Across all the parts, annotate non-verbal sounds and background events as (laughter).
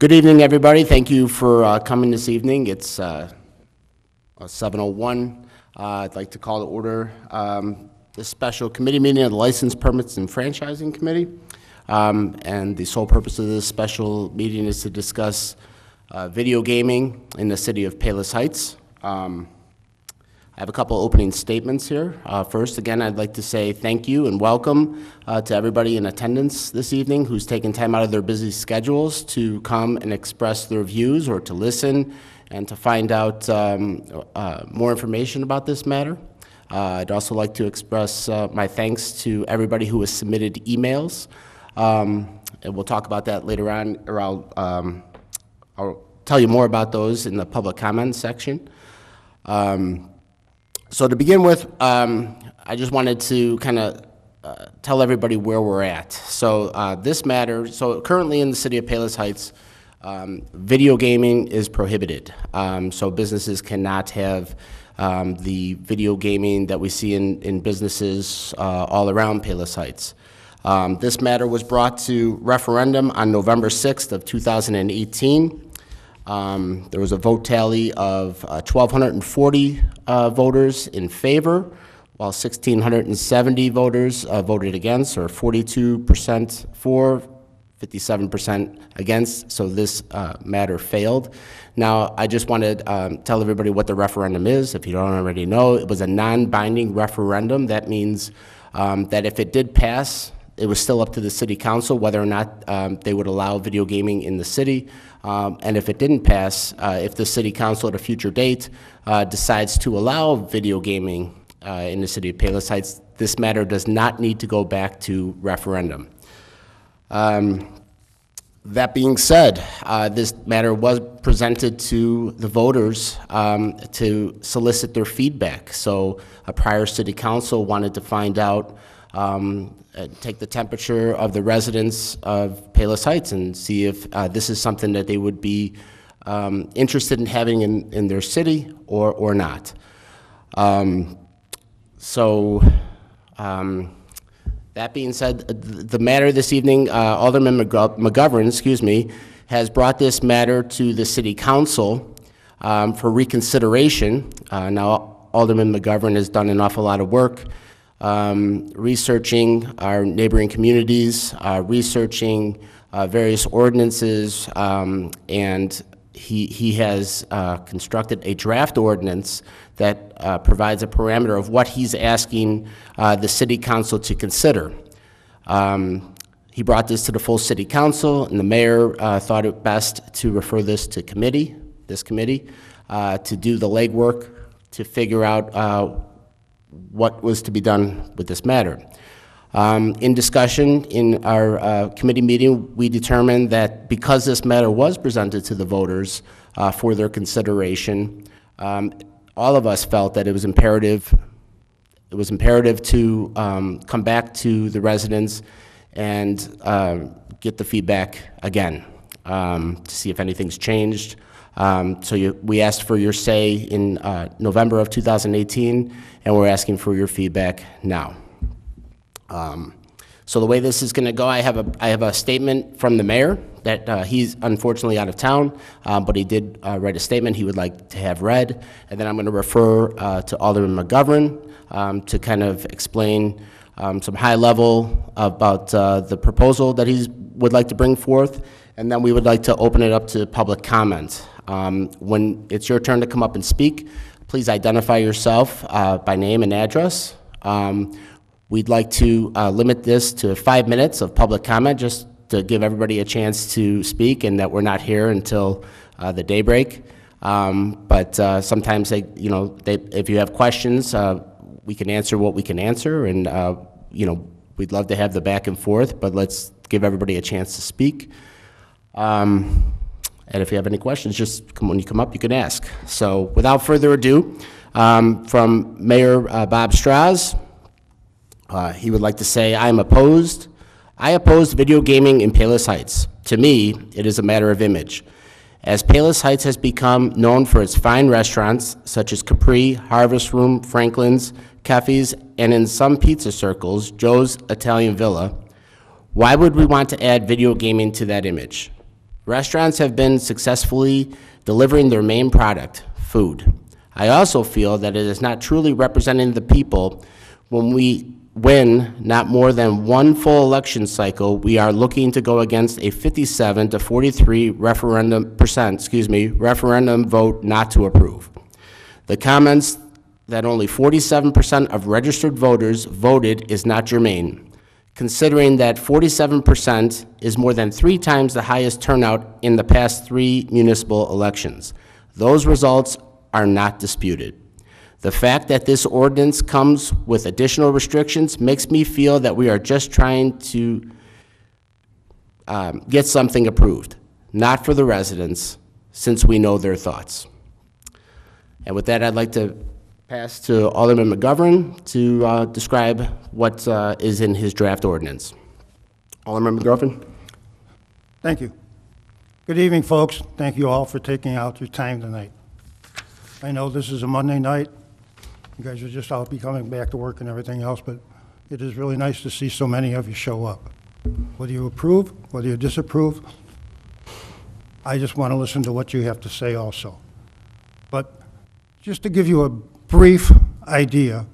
Good evening, everybody. Thank you for uh, coming this evening. It's uh, uh, 7:01. Uh, I'd like to call to order um, this special committee meeting of the License Permits and Franchising Committee. Um, And the sole purpose of this special meeting is to discuss uh, video gaming in the city of Palos Heights. Um, I have a couple opening statements here. Uh, First, again, I'd like to say thank you and welcome uh, to everybody in attendance this evening who's taken time out of their busy schedules to come and express their views or to listen and to find out um, uh, more information about this matter. Uh, I'd also like to express uh, my thanks to everybody who has submitted emails. Um, And we'll talk about that later on, or I'll, um, I'll tell you more about those in the public comment section. Um, so to begin with, um, I just wanted to kind of uh, tell everybody where we're at. So uh, this matter, so currently in the city of Palos Heights, um, video gaming is prohibited. Um, so businesses cannot have um, the video gaming that we see in, in businesses uh, all around Palos Heights. Um, this matter was brought to referendum on November 6th of 2018. Um, There was a vote tally of uh, 1,240 uh, voters in favor, while 1,670 voters uh, voted against, or 42% for, 57% against, so this uh, matter failed. Now, I just want to um, tell everybody what the referendum is, if you don't already know. It was a non-binding referendum. That means um, that if it did pass, it was still up to the city council whether or not um, they would allow video gaming in the city. Um, And if it didn't pass, uh, if the city council at a future date uh, decides to allow video gaming uh, in the city of Palos Heights, this matter does not need to go back to referendum. Um, That being said, uh, this matter was presented to the voters um, to solicit their feedback. So a prior city council wanted to find out, um, uh, take the temperature of the residents of Palos Heights and see if uh, this is something that they would be um, interested in having in, in their city or, or not. Um, So, um, that being said, th- the matter this evening, uh, Alderman McGov- McGovern, excuse me, has brought this matter to the city council um, for reconsideration. Uh, Now, Alderman McGovern has done an awful lot of work um, researching our neighboring communities, uh, researching uh, various ordinances, um, and he, he has uh, constructed a draft ordinance that uh, provides a parameter of what he's asking uh, the city council to consider. Um, He brought this to the full city council, and the mayor uh, thought it best to refer this to committee, this committee, to do the legwork, to figure out what was to be done with this matter. Um, In discussion, in our uh, committee meeting, we determined that because this matter was presented to the voters uh, for their consideration, um, all of us felt that it was imperative, it was imperative to um, come back to the residents and um, get the feedback again, um, to see if anything's changed. Um, So you, we asked for your say in uh, November of 2018, and we're asking for your feedback now. Um, So the way this is going to go, I have a, I have a statement from the mayor that uh, he's unfortunately out of town, uh, but he did uh, write a statement he would like to have read. And then I'm going to refer uh, to Alderman McGovern um, to kind of explain um, some high level about uh, the proposal that he would like to bring forth. And then we would like to open it up to public comment. Um, When it's your turn to come up and speak, please identify yourself uh, by name and address. Um, We'd like to uh, limit this to five minutes of public comment, just to give everybody a chance to speak, and that we're not here until uh, the daybreak. Um, But uh, sometimes, they, you know, they, if you have questions, uh, we can answer what we can answer, and, uh, you know, we'd love to have the back and forth, but let's give everybody a chance to speak. Um, And if you have any questions, just come, when you come up, you can ask. So without further ado, um, from Mayor uh, Bob Straz, uh, He would like to say, "I am opposed. I oppose video gaming in Palos Heights. To me, it is a matter of image. As Palos Heights has become known for its fine restaurants such as Capri, Harvest Room, Franklin's, Cafes, and in some pizza circles, Joe's Italian Villa, why would we want to add video gaming to that image? Restaurants have been successfully delivering their main product, food. I also feel that it is not truly representing the people when we win not more than one full election cycle, we are looking to go against a 57 to 43 referendum percent, excuse me, referendum vote not to approve. The comments that only 47% of registered voters voted is not germane, considering that 47% is more than three times the highest turnout in the past three municipal elections. Those results are not disputed. The fact that this ordinance comes with additional restrictions makes me feel that we are just trying to um, get something approved, not for the residents, since we know their thoughts. And with that, I'd like to pass to Alderman McGovern to uh, describe what uh, is in his draft ordinance. Alderman McGovern? Thank you. Good evening, folks. Thank you all for taking out your time tonight. I know this is a Monday night. You guys are just out be coming back to work and everything else, but it is really nice to see so many of you show up. Whether you approve, whether you disapprove, I just want to listen to what you have to say also. But just to give you a brief idea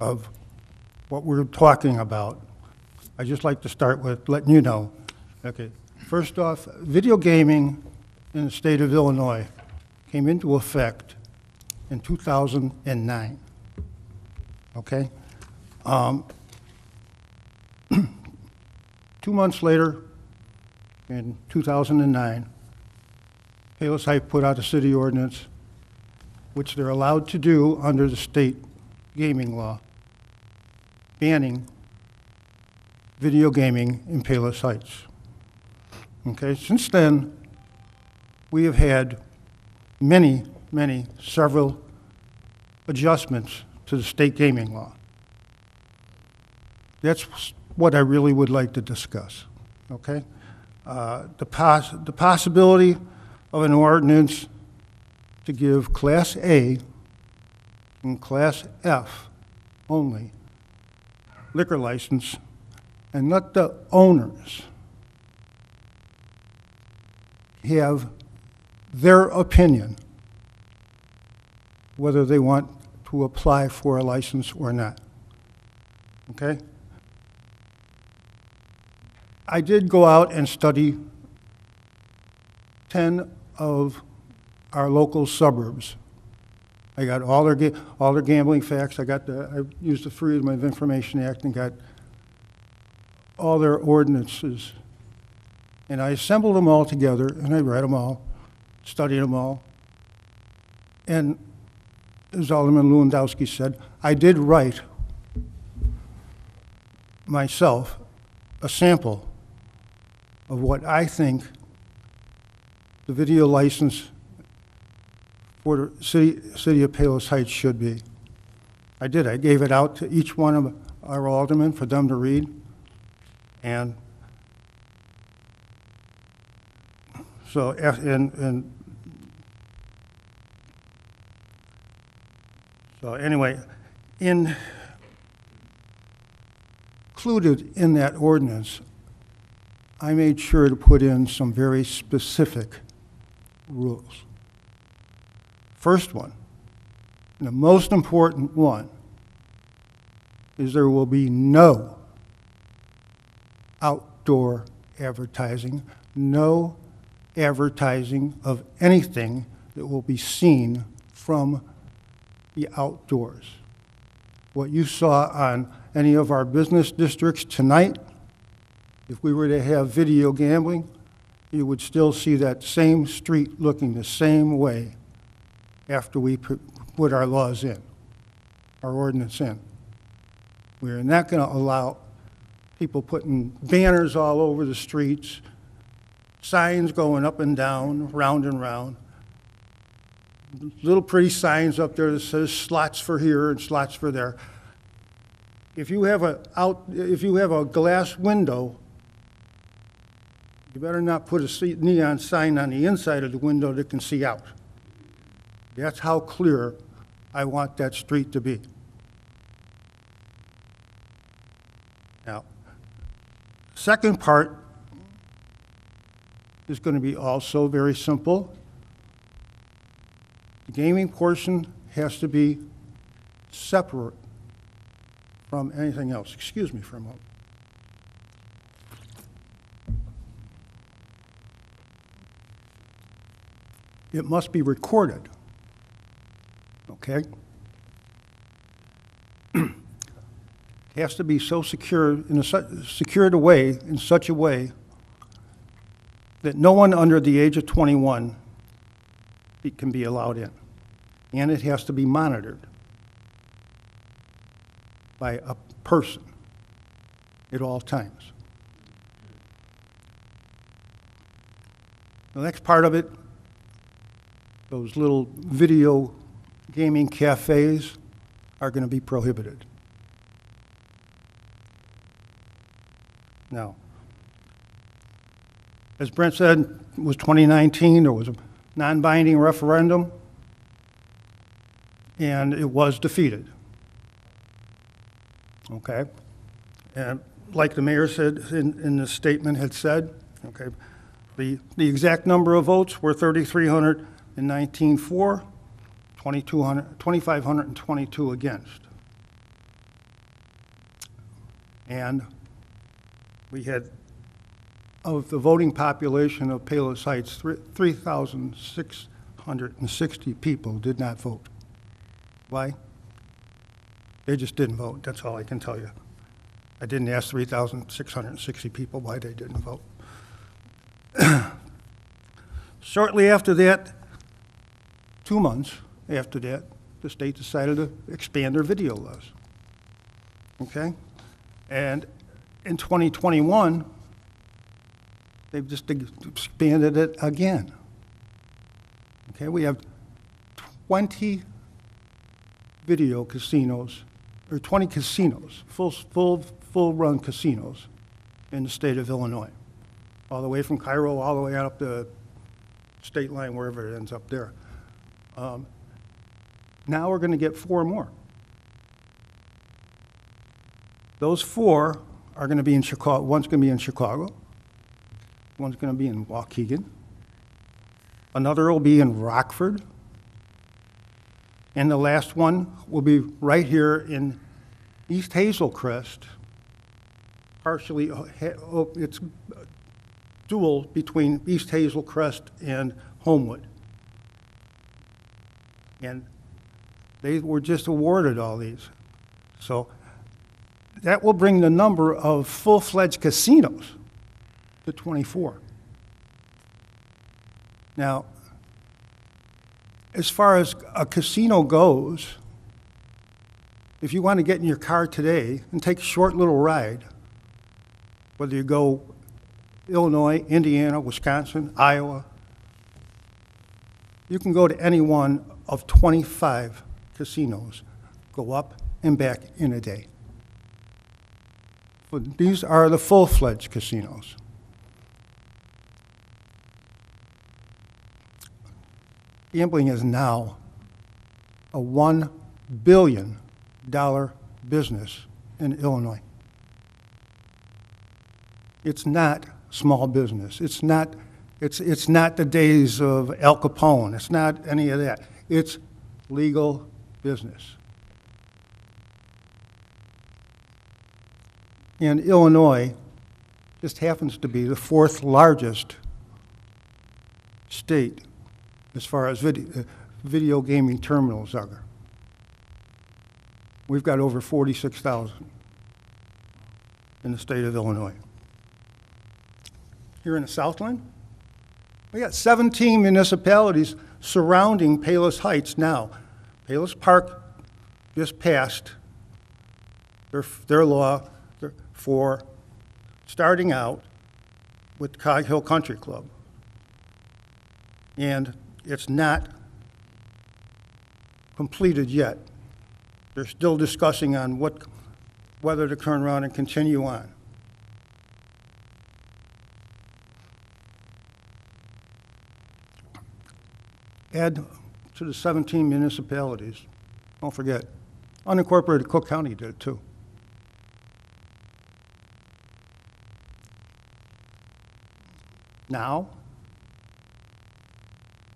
of what we're talking about, I'd just like to start with letting you know, okay, first off, video gaming in the state of Illinois came into effect in 2009, okay? Um, (clears throat) Two months later, in 2009, Palos Heights put out a city ordinance, which they're allowed to do under the state gaming law, banning video gaming in Palos Heights. Okay, since then, we have had many, many, several adjustments to the state gaming law. That's what I really would like to discuss, okay? Uh, The poss, the possibility of an ordinance to give Class A and Class F only liquor license and let the owners have their opinion whether they want to apply for a license or not. Okay? I did go out and study 10 of our local suburbs. I got all their, all their gambling facts, I got the, I used the Freedom of Information Act and got all their ordinances. And I assembled them all together, and I read them all, studied them all. And as Alderman Lewandowski said, I did write myself a sample of what I think the video license for the city, city of Palos Heights should be. I did, I gave it out to each one of our aldermen for them to read, and so, and, and, so anyway, in, included in that ordinance, I made sure to put in some very specific rules. First one, and the most important one, is there will be no outdoor advertising, no advertising of anything that will be seen from the outdoors. What you saw on any of our business districts tonight, if we were to have video gambling, you would still see that same street looking the same way after we put our laws in, our ordinance in. We're not going to allow people putting banners all over the streets, signs going up and down, round and round, little pretty signs up there that says slots for here and slots for there. If you have a out, if you have a glass window, you better not put a neon sign on the inside of the window that can see out. That's how clear I want that street to be. Now, second part is going to be also very simple. The gaming portion has to be separate from anything else. Excuse me for a moment. It must be recorded, okay? It (clears throat) has to be so secure, in a secured a way, in such a way that no one under the age of 21 be- can be allowed in. And it has to be monitored by a person at all times. The next part of it, those little video gaming cafes are going to be prohibited. Now, as Brent said, it was 2019, there was a non-binding referendum, and it was defeated. Okay? And like the mayor said in, in the statement had said, okay, the, the exact number of votes were 3,319 for, 2,200 2,522 against. And we had, of the voting population of Palos Heights, 3,660 people did not vote. Why? They just didn't vote, that's all I can tell you. I didn't ask 3,660 people why they didn't vote. (coughs) Shortly after that, two months after that, the state decided to expand their video laws. Okay? And in 2021, they've just expanded it again. Okay, we have 20 video casinos, or 20 casinos, full, full, full-run casinos in the state of Illinois, all the way from Cairo, all the way out up the state line, wherever it ends up there. Um, Now we're going to get four more. Those four are going to be in Chicago, one's going to be in Chicago, one's going to be in Waukegan, another will be in Rockford, and the last one will be right here in East Hazel Crest, partially, it's dual between East Hazel Crest and Homewood. And they were just awarded all these. So that will bring the number of full-fledged casinos to 24. Now, as far as a casino goes, if you want to get in your car today and take a short little ride, whether you go Illinois, Indiana, Wisconsin, Iowa, you can go to any one of 25 casinos, go up and back in a day. But these are the full-fledged casinos. Gambling is now a $1 billion business in Illinois. It's not small business. It's not, it's, it's not the days of Al Capone. It's not any of that. It's legal business. And Illinois just happens to be the fourth largest state as far as video, uh, video gaming terminals are. We've got over 46,000 in the state of Illinois. Here in the Southland, we got 17 municipalities surrounding Palos Heights now. Palos Park just passed their, their law for starting out with Cog Hill Country Club. And it's not completed yet. They're still discussing on what, whether to turn around and continue on. Add to the 17 municipalities, don't forget, unincorporated Cook County did it too. Now,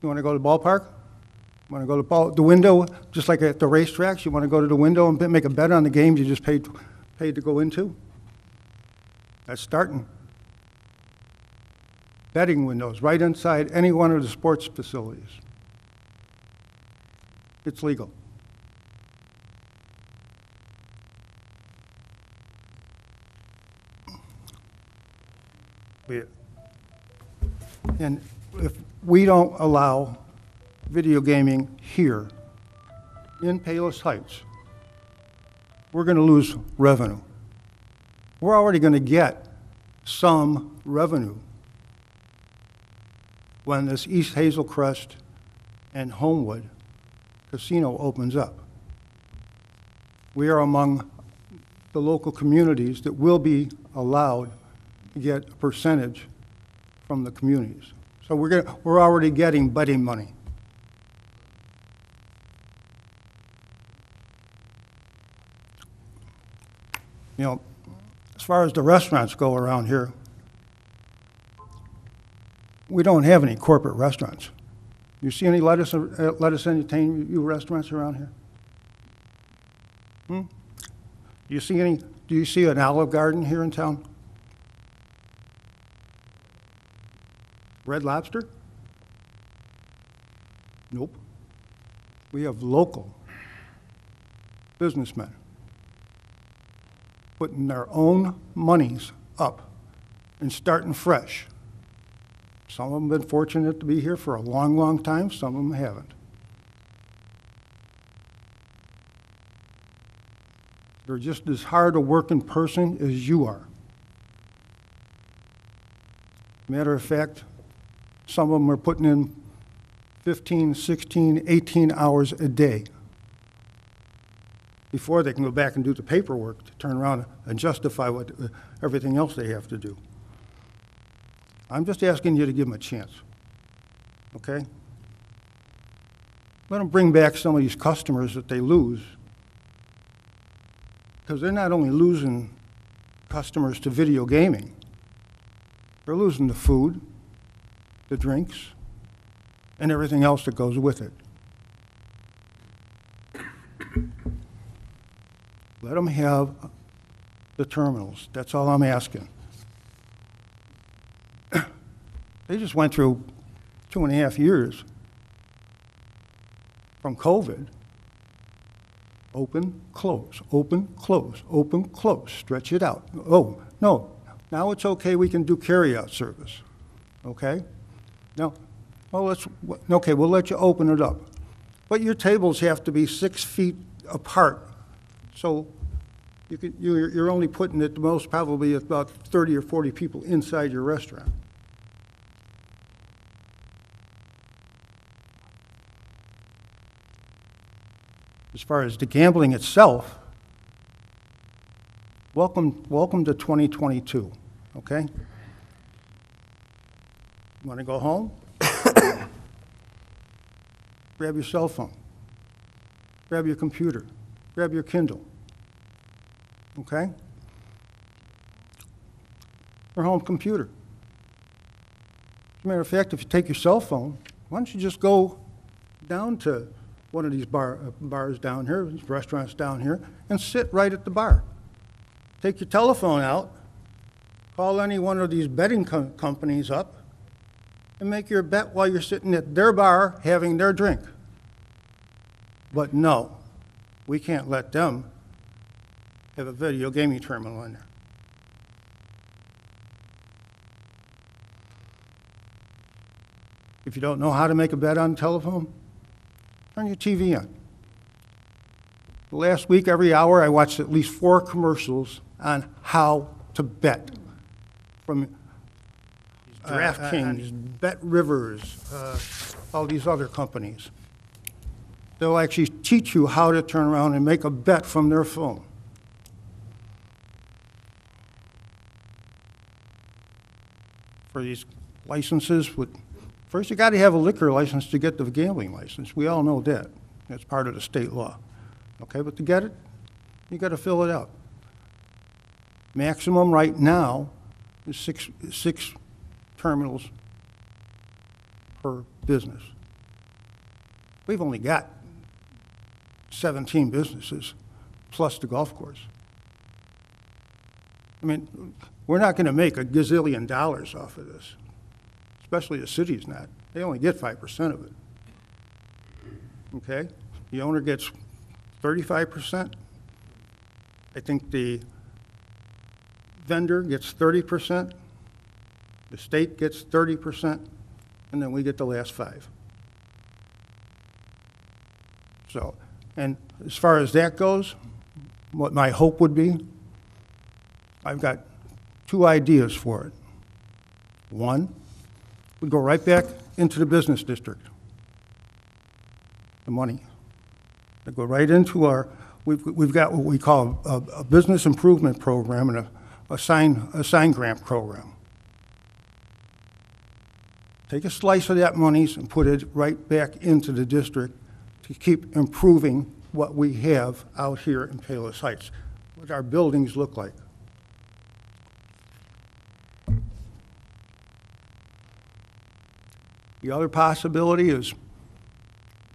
You want to go to the ballpark? You Want to go to the ball, the window, just like at the racetracks? You want to go to the window and make a bet on the games you just paid, paid to go into? That's starting. Betting windows, right inside any one of the sports facilities. It's legal. And if we don't allow video gaming here in Palos Heights, we're going to lose revenue. We're already going to get some revenue when this East Hazel Crest and Homewood casino opens up. We are among the local communities that will be allowed to get a percentage from the communities. So we're we're already getting buddy money. You know, as far as the restaurants go around here, we don't have any corporate restaurants. You see any lettuce, uh, lettuce entertain you restaurants around here? Hmm? Do you see any, do you see an Olive Garden here in town? Red Lobster? Nope. We have local businessmen putting their own monies up and starting fresh. Some of them have been fortunate to be here for a long, long time, some of them haven't. They're just as hard a working person as you are. Matter of fact, some of them are putting in 15, 16, 18 hours a day before they can go back and do the paperwork to turn around and justify what, uh, everything else they have to do. I'm just asking you to give them a chance, okay? Let them bring back some of these customers that they lose, because they're not only losing customers to video gaming, they're losing the food, the drinks, and everything else that goes with it. Let them have the terminals. That's all I'm asking. They just went through two and a half years from COVID. Open, close, open, close, open, close, stretch it out. Oh, no, now it's okay, we can do carryout service, okay? Now, well, let's, okay, we'll let you open it up. But your tables have to be six feet apart, so you you're, you're only putting at the most probably about 30 or 40 people inside your restaurant. As far as the gambling itself, welcome, welcome to 2022, okay? Want to go home? (coughs) Grab your cell phone. Grab your computer. Grab your Kindle. Okay? Or home computer. As a matter of fact, if you take your cell phone, why don't you just go down to one of these bar, uh, bars down here, these restaurants down here, and sit right at the bar. Take your telephone out, call any one of these betting com- companies up, and make your bet while you're sitting at their bar having their drink. But no, we can't let them have a video gaming terminal in there. If you don't know how to make a bet on telephone, turn your TV on. Last week, every hour, I watched at least four commercials on how to bet from uh, DraftKings, BetRivers, uh, all these other companies. They'll actually teach you how to turn around and make a bet from their phone. For these licenses, with, first you got to have a liquor license to get the gambling license. We all know that. That's part of the state law. Okay, but to get it, you got to fill it out. Maximum right now is six, six terminals per business. we've only got 17 businesses, plus the golf course. I mean, we're not going to make a gazillion dollars off of this, especially the city's not. They only get 5% of it. Okay? The owner gets 35%. I think the vendor gets 30%. The state gets 30%, and then we get the last five. So, and as far as that goes, what my hope would be, I've got two ideas for it. One, we go right back into the business district. The money. Go right into our, we've, we've got what we call a, a business improvement program and a, a sign, a sign grant program. Take a slice of that monies and put it right back into the district to keep improving what we have out here in Palos Heights, what our buildings look like. The other possibility is,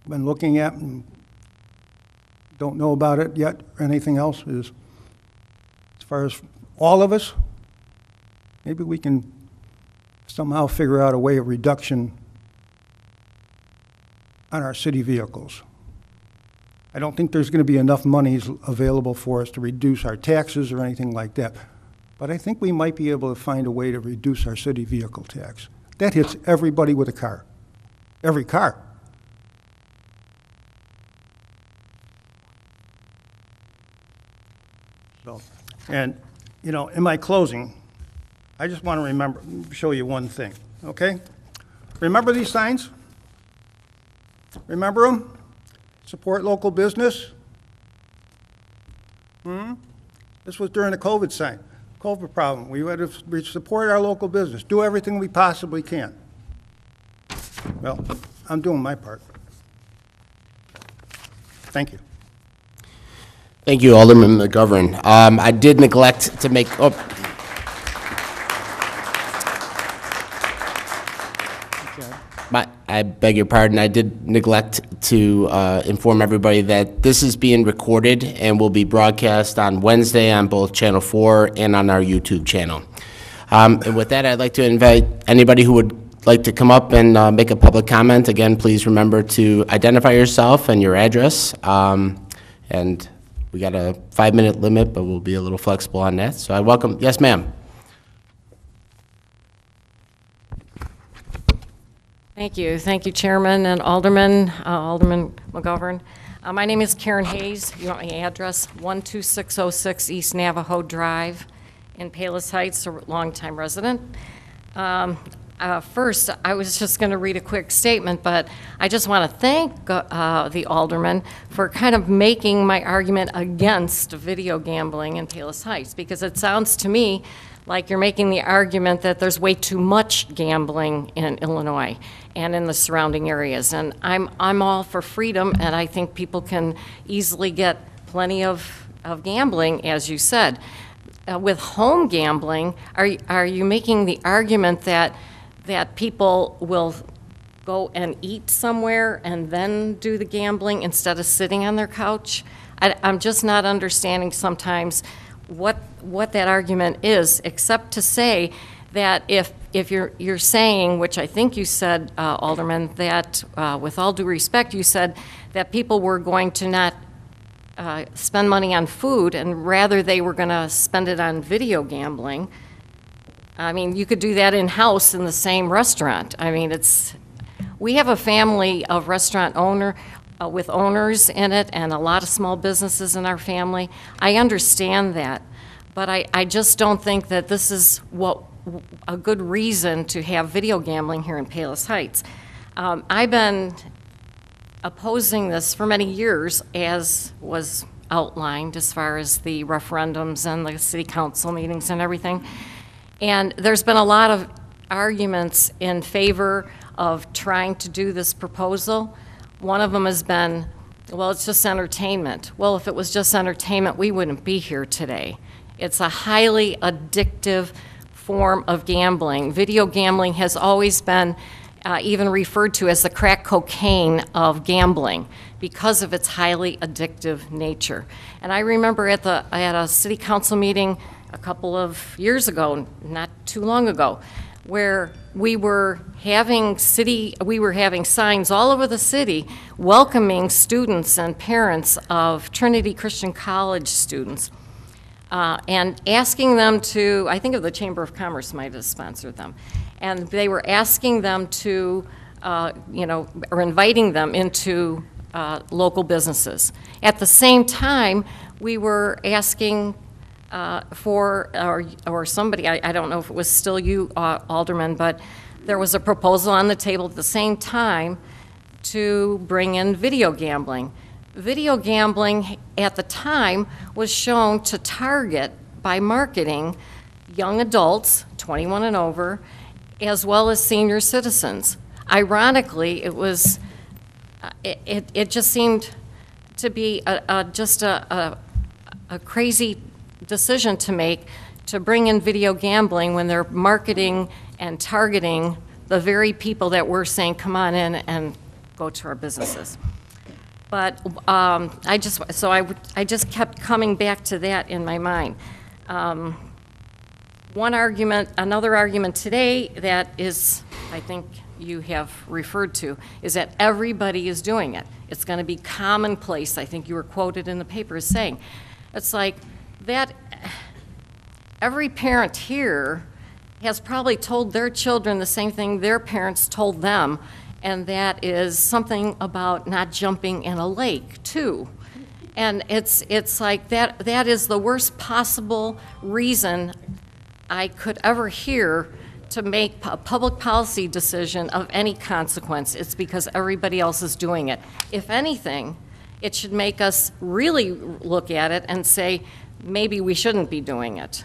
been looking at and don't know about it yet, or anything else, is as far as all of us, maybe we can somehow figure out a way of reduction on our city vehicles. I don't think there's going to be enough monies available for us to reduce our taxes or anything like that. But I think we might be able to find a way to reduce our city vehicle tax. That hits everybody with a car. Every car. So, and, you know, in my closing, I just want to remember, show you one thing, okay? Remember these signs? Remember them? Support local business? Hmm? This was during the COVID sign, COVID problem. We would we support our local business, do everything we possibly can. Well, I'm doing my part. Thank you. Thank you, Alderman McGovern. Um, I did neglect to make, oh. My, I beg your pardon, I did neglect to uh, inform everybody that this is being recorded and will be broadcast on Wednesday on both Channel 4 and on our YouTube channel. Um, And with that, I'd like to invite anybody who would like to come up and uh, make a public comment. Again, please remember to identify yourself and your address. Um, And we got a five-minute limit, but we'll be a little flexible on that. So I welcome, yes, ma'am. Thank you. Thank you, Chairman and Alderman, uh, Alderman McGovern. Uh, My name is Karen Hayes. You want my address? 12606 East Navajo Drive in Palos Heights, a longtime resident. Um, uh, First, I was just going to read a quick statement, but I just want to thank uh, the alderman for kind of making my argument against video gambling in Palos Heights, because it sounds to me like you're making the argument that there's way too much gambling in Illinois and in the surrounding areas. And I'm, I'm all for freedom, and I think people can easily get plenty of, of gambling, as you said. Uh, with home gambling, are, are you making the argument that, that people will go and eat somewhere and then do the gambling instead of sitting on their couch? I, I'm just not understanding sometimes what, what that argument is, except to say that if, if you're, you're saying, which I think you said, uh, Alderman, that, uh, with all due respect, you said that people were going to not uh, spend money on food, and rather they were going to spend it on video gambling. I mean, you could do that in-house in the same restaurant. I mean, it's, we have a family of restaurant owner, uh, with owners in it, and a lot of small businesses in our family. I understand that, but I, I just don't think that this is what, a good reason to have video gambling here in Palos Heights. Um, I've been opposing this for many years, as was outlined as far as the referendums and the city council meetings and everything. And there's been a lot of arguments in favor of trying to do this proposal. One of them has been, well, it's just entertainment. Well, if it was just entertainment, we wouldn't be here today. It's a highly addictive form of gambling. Video gambling has always been uh, even referred to as the crack cocaine of gambling because of its highly addictive nature. And I remember at the at a city council meeting a couple of years ago, not too long ago, where we were having city we were having signs all over the city welcoming students and parents of Trinity Christian College students uh, and asking them to, I think of the Chamber of Commerce might have sponsored them, and they were asking them to, uh, you know, or inviting them into uh, local businesses. At the same time, we were asking uh, for, or, or somebody, I, I don't know if it was still you, uh, Alderman, but there was a proposal on the table at the same time to bring in video gambling. Video gambling at the time was shown to target by marketing young adults, 21 and over, as well as senior citizens. Ironically, it was, uh, it, it, it just seemed to be a, a, just a, a, a crazy decision to make to bring in video gambling when they're marketing and targeting the very people that we're saying, come on in and go to our businesses. But um, I just, so I, I just kept coming back to that in my mind. Um, One argument, another argument today that is, I think you have referred to, is that everybody is doing it. It's going to be commonplace, I think you were quoted in the paper as saying. It's like, that, every parent here has probably told their children the same thing their parents told them, and that is something about not jumping in a lake, too. And it's, it's like, that, that is the worst possible reason I could ever hear to make a public policy decision of any consequence. It's because everybody else is doing it. If anything, it should make us really look at it and say, maybe we shouldn't be doing it.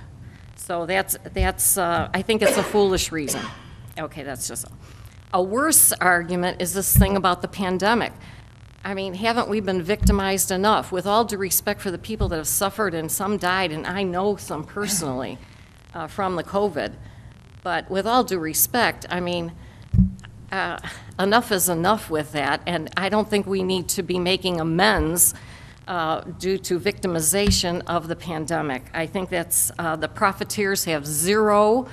So that's, that's, uh, I think it's a foolish reason. Okay, that's just, a worse argument is this thing about the pandemic. I mean, haven't we been victimized enough? With all due respect for the people that have suffered and some died, and I know some personally (clears throat) uh, from the COVID, but with all due respect, I mean, uh, enough is enough with that, and I don't think we need to be making amends uh, due to victimization of the pandemic. I think that's, uh, the profiteers have zero,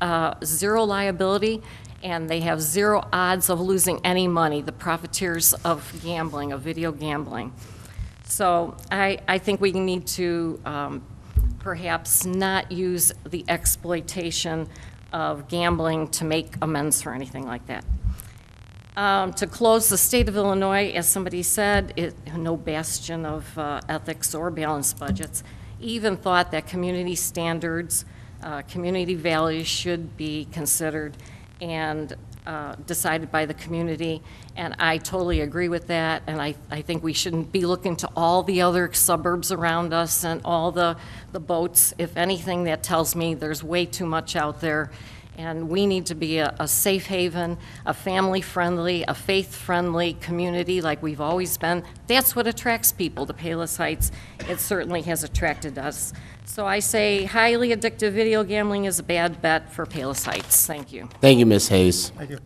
uh, zero liability, and they have zero odds of losing any money, the profiteers of gambling, of video gambling. So I, I think we need to um, perhaps not use the exploitation of gambling to make amends for anything like that. Um, To close, the state of Illinois, as somebody said, it, no bastion of uh, ethics or balanced budgets, even thought that community standards, uh, community values should be considered and uh, decided by the community, and I totally agree with that, and I, I think we shouldn't be looking to all the other suburbs around us and all the, the boats. If anything, that tells me there's way too much out there, and we need to be a, a safe haven, a family-friendly, a faith-friendly community like we've always been. That's what attracts people to Palos Heights. It certainly has attracted us. So I say highly addictive video gambling is a bad bet for Palos Heights. Thank you. Thank you, Ms. Hayes. Thank you.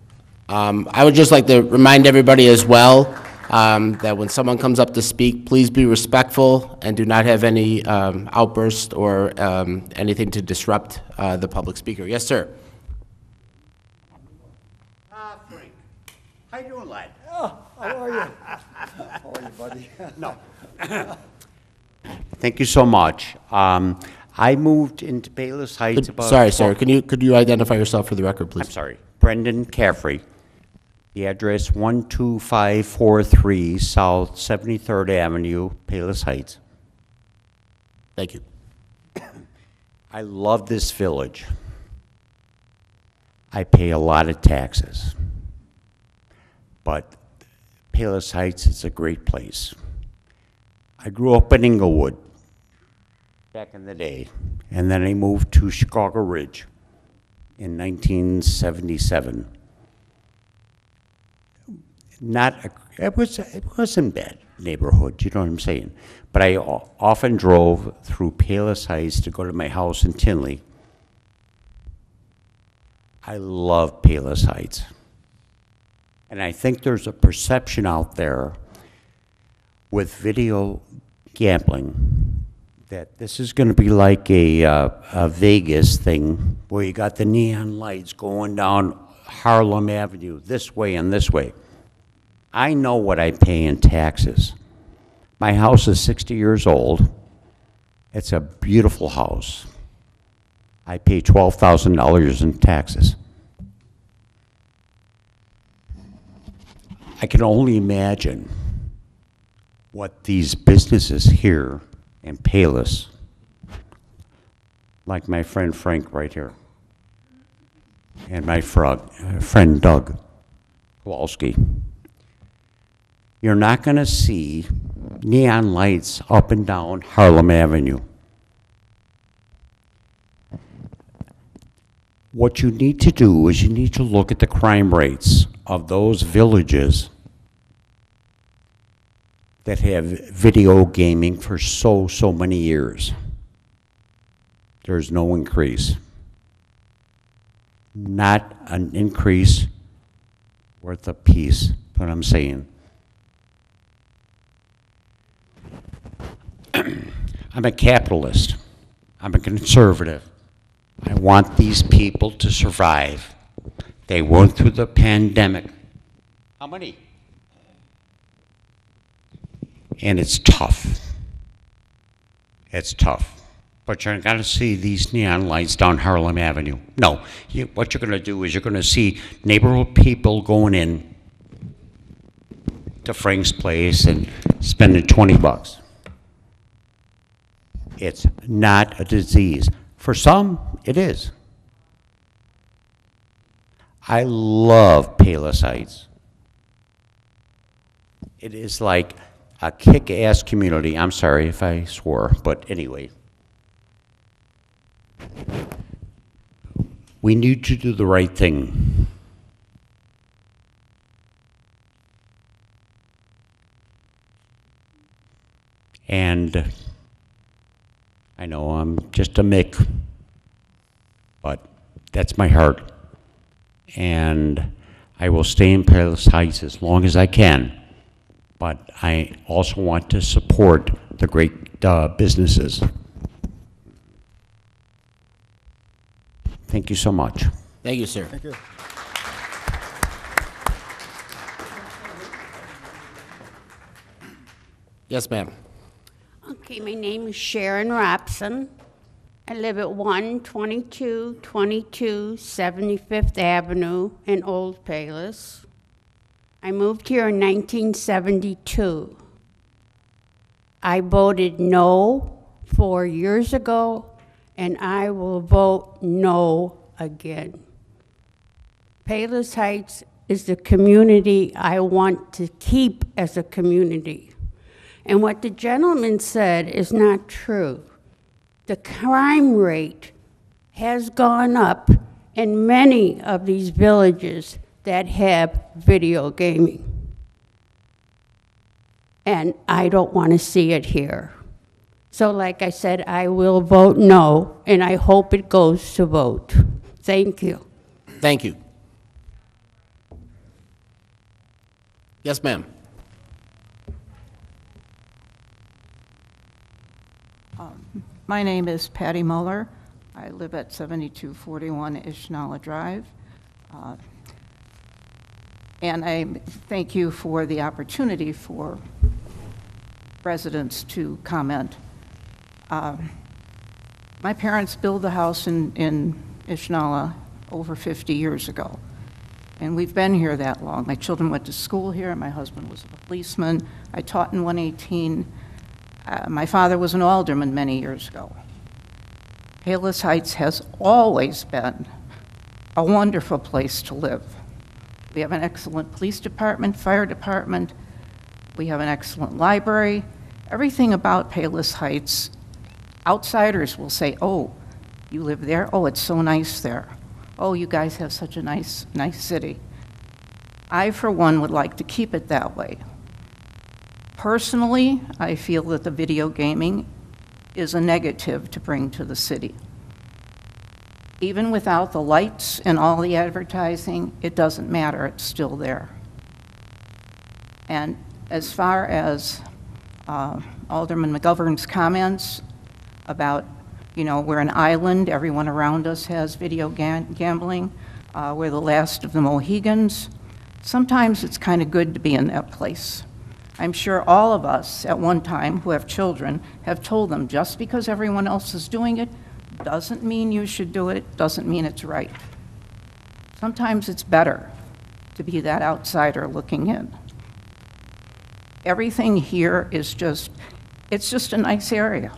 Um, I would just like to remind everybody as well um, that when someone comes up to speak, please be respectful and do not have any um, outburst or um, anything to disrupt uh, the public speaker. Yes, sir. Ah, Frank. How you doing, lad? How are you? (laughs) How are you, buddy? No. (coughs) Thank you so much. Um, I moved into Palos Heights about... Sorry, sir. Can you, could you identify yourself for the record, please? I'm please? sorry. Brendan Caffrey. The address 12543 South 73rd Avenue, Palos Heights. Thank you. (coughs) I love this village. I pay a lot of taxes. But Palos Heights is a great place. I grew up in Englewood back in the day, and then I moved to Chicago Ridge in 1977. Not, a, it was, it wasn't bad neighborhood, you know what I'm saying? But I often drove through Palos Heights to go to my house in Tinley. I love Palos Heights. And I think there's a perception out there with video gambling that this is going to be like a, uh, a Vegas thing where you got the neon lights going down Harlem Avenue this way and this way. I know what I pay in taxes. My house is 60 years old. It's a beautiful house. I pay $12,000 in taxes. I can only imagine what these businesses here in Palos, like my friend Frank right here, and my frog, uh, friend Doug Kowalski, you're not going to see neon lights up and down Harlem Avenue. What you need to do is you need to look at the crime rates of those villages that have video gaming for so, so many years. There's no increase. Not an increase worth a piece, what I'm saying. (clears throat) I'm a capitalist. I'm a conservative. I want these people to survive. They went through the pandemic. How many? And it's tough. It's tough. But you're not going to see these neon lights down Harlem Avenue. No. You, what you're going to do is you're going to see neighborhood people going in to Frank's place and spending 20 bucks. It's not a disease. For some, it is. I love Heights. It is like a kick-ass community. I'm sorry if I swore, but anyway. We need to do the right thing. And I know I'm just a Mick, but that's my heart. And I will stay in Palos Heights as long as I can. But I also want to support the great uh, businesses. Thank you so much. Thank you, sir. Thank you. Yes, ma'am. Okay, my name is Sharon Robson. I live at 12222 75th Avenue in Old Palos. I moved here in 1972. I voted no four years ago, and I will vote no again. Palos Heights is the community I want to keep as a community. And what the gentleman said is not true. The crime rate has gone up in many of these villages that have video gaming. And I don't want to see it here. So, like I said, I will vote no, and I hope it goes to vote. Thank you. Thank you. Yes, ma'am. My name is Patty Muller. I live at 7241 Ishnala Drive. Uh, And I thank you for the opportunity for residents to comment. Um, My parents built the house in in Ishnala over 50 years ago, and we've been here that long. My children went to school here, my husband was a policeman, I taught in 118. Uh, My father was an alderman many years ago. Palos Heights has always been a wonderful place to live. We have an excellent police department, fire department, we have an excellent library. Everything about Palos Heights, outsiders will say, oh, you live there? Oh, it's so nice there. Oh, you guys have such a nice, nice city. I, for one, would like to keep it that way. Personally, I feel that the video gaming is a negative to bring to the city. Even without the lights and all the advertising, it doesn't matter, it's still there. And as far as uh, Alderman McGovern's comments about, you know, we're an island, everyone around us has video gambling, uh, we're the last of the Mohegans, sometimes it's kind of good to be in that place. I'm sure all of us, at one time, who have children, have told them, just because everyone else is doing it, doesn't mean you should do it, doesn't mean it's right. Sometimes it's better to be that outsider looking in. Everything here is just, it's just a nice area.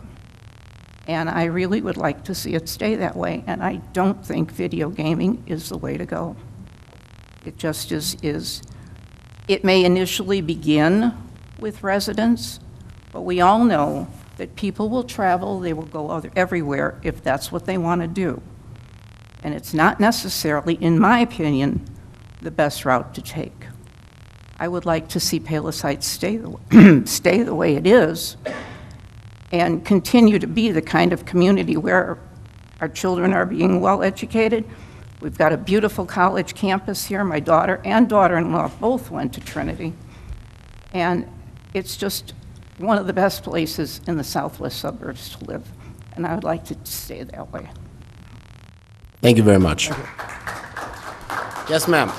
And I really would like to see it stay that way, and I don't think video gaming is the way to go. It just is, is, it may initially begin with residents, but we all know that people will travel, they will go other, everywhere if that's what they want to do. And it's not necessarily, in my opinion, the best route to take. I would like to see Heights stay the, (clears throat) stay the way it is and continue to be the kind of community where our children are being well-educated. We've got a beautiful college campus here. My daughter and daughter-in-law both went to Trinity. And it's just one of the best places in the southwest suburbs to live. And I would like to stay that way. Thank you very much. Yes, ma'am.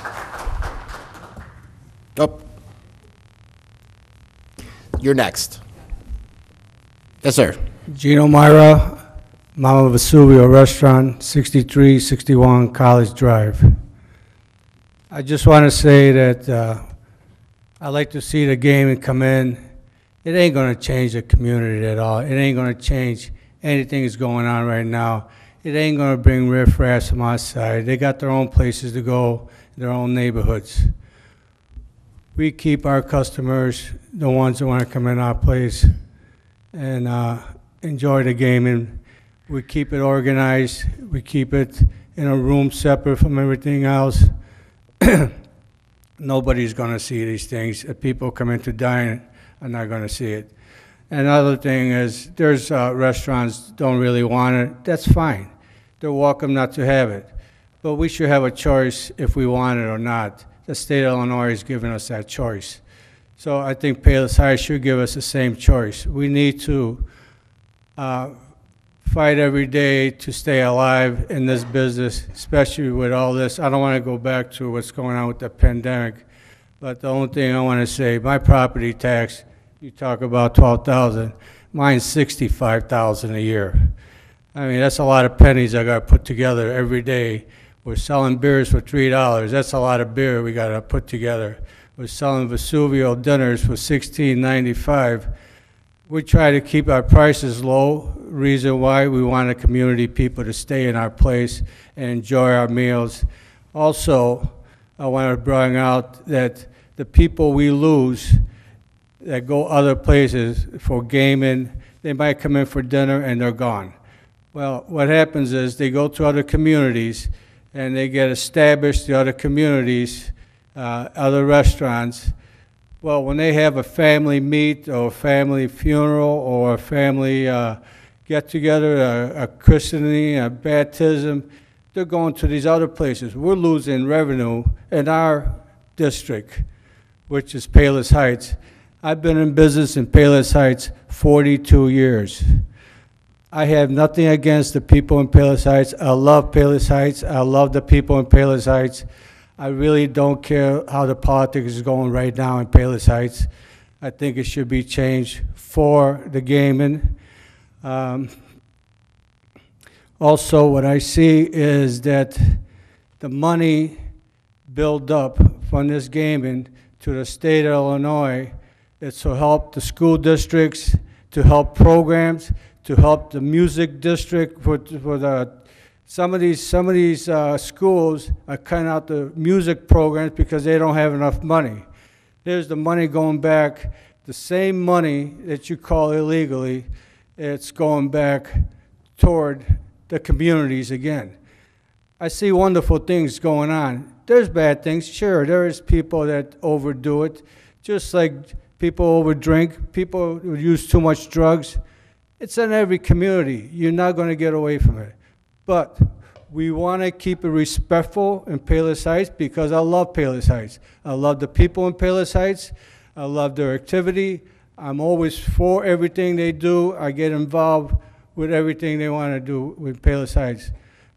Oh. You're next. Yes, sir. Gino Myra, Mama Vesuvio Restaurant, 6361 College Drive. I just want to say that uh, I like to see the game and come in. It ain't going to change the community at all. It ain't going to change anything that's going on right now. It ain't going to bring riffraff from outside. They got their own places to go, their own neighborhoods. We keep our customers, the ones that want to come in our place, and uh, enjoy the game. And we keep it organized. We keep it in a room separate from everything else. (clears throat) Nobody's going to see these things. If people come in to dine, are not going to see it. Another thing is, there's uh, restaurants don't really want it. That's fine. They're welcome not to have it. But we should have a choice if we want it or not. The state of Illinois has given us that choice. So I think Palos Heights should give us the same choice. We need to uh, fight every day to stay alive in this business, especially with all this. I don't want to go back to what's going on with the pandemic, but the only thing I want to say, my property tax, you talk about 12,000, mine's 65,000 a year. I mean, that's a lot of pennies I got to put together every day. We're selling beers for three dollars. That's a lot of beer we got to put together. We're selling Vesuvio dinners for sixteen ninety-five. We try to keep our prices low. Reason why we want the community people to stay in our place and enjoy our meals. Also, I want to bring out that the people we lose that go other places for gaming, they might come in for dinner and they're gone. Well, what happens is they go to other communities and they get established in other communities, uh, other restaurants. Well, when they have a family meet or a family funeral or a family uh, get together, a, a christening, a baptism, they're going to these other places. We're losing revenue in our district, which is Palos Heights. I've been in business in Palos Heights 42 years. I have nothing against the people in Palos Heights. I love Palos Heights. I love the people in Palos Heights. I really don't care how the politics is going right now in Palos Heights. I think it should be changed for the gaming. Um, also, what I see is that the money build up from this gaming to the state of Illinois, it's to help the school districts, to help programs, to help the music district for, for the, some of these, some of these uh, schools are cutting out the music programs because they don't have enough money. There's the money going back, the same money that you call illegally, it's going back toward the communities again. I see wonderful things going on. There's bad things, sure. There is people that overdo it, just like people overdrink, people use too much drugs. It's in every community. You're not going to get away from it. But we want to keep it respectful in Palos Heights because I love Palos Heights. I love the people in Palos Heights. I love their activity. I'm always for everything they do. I get involved with everything they want to do with Heights.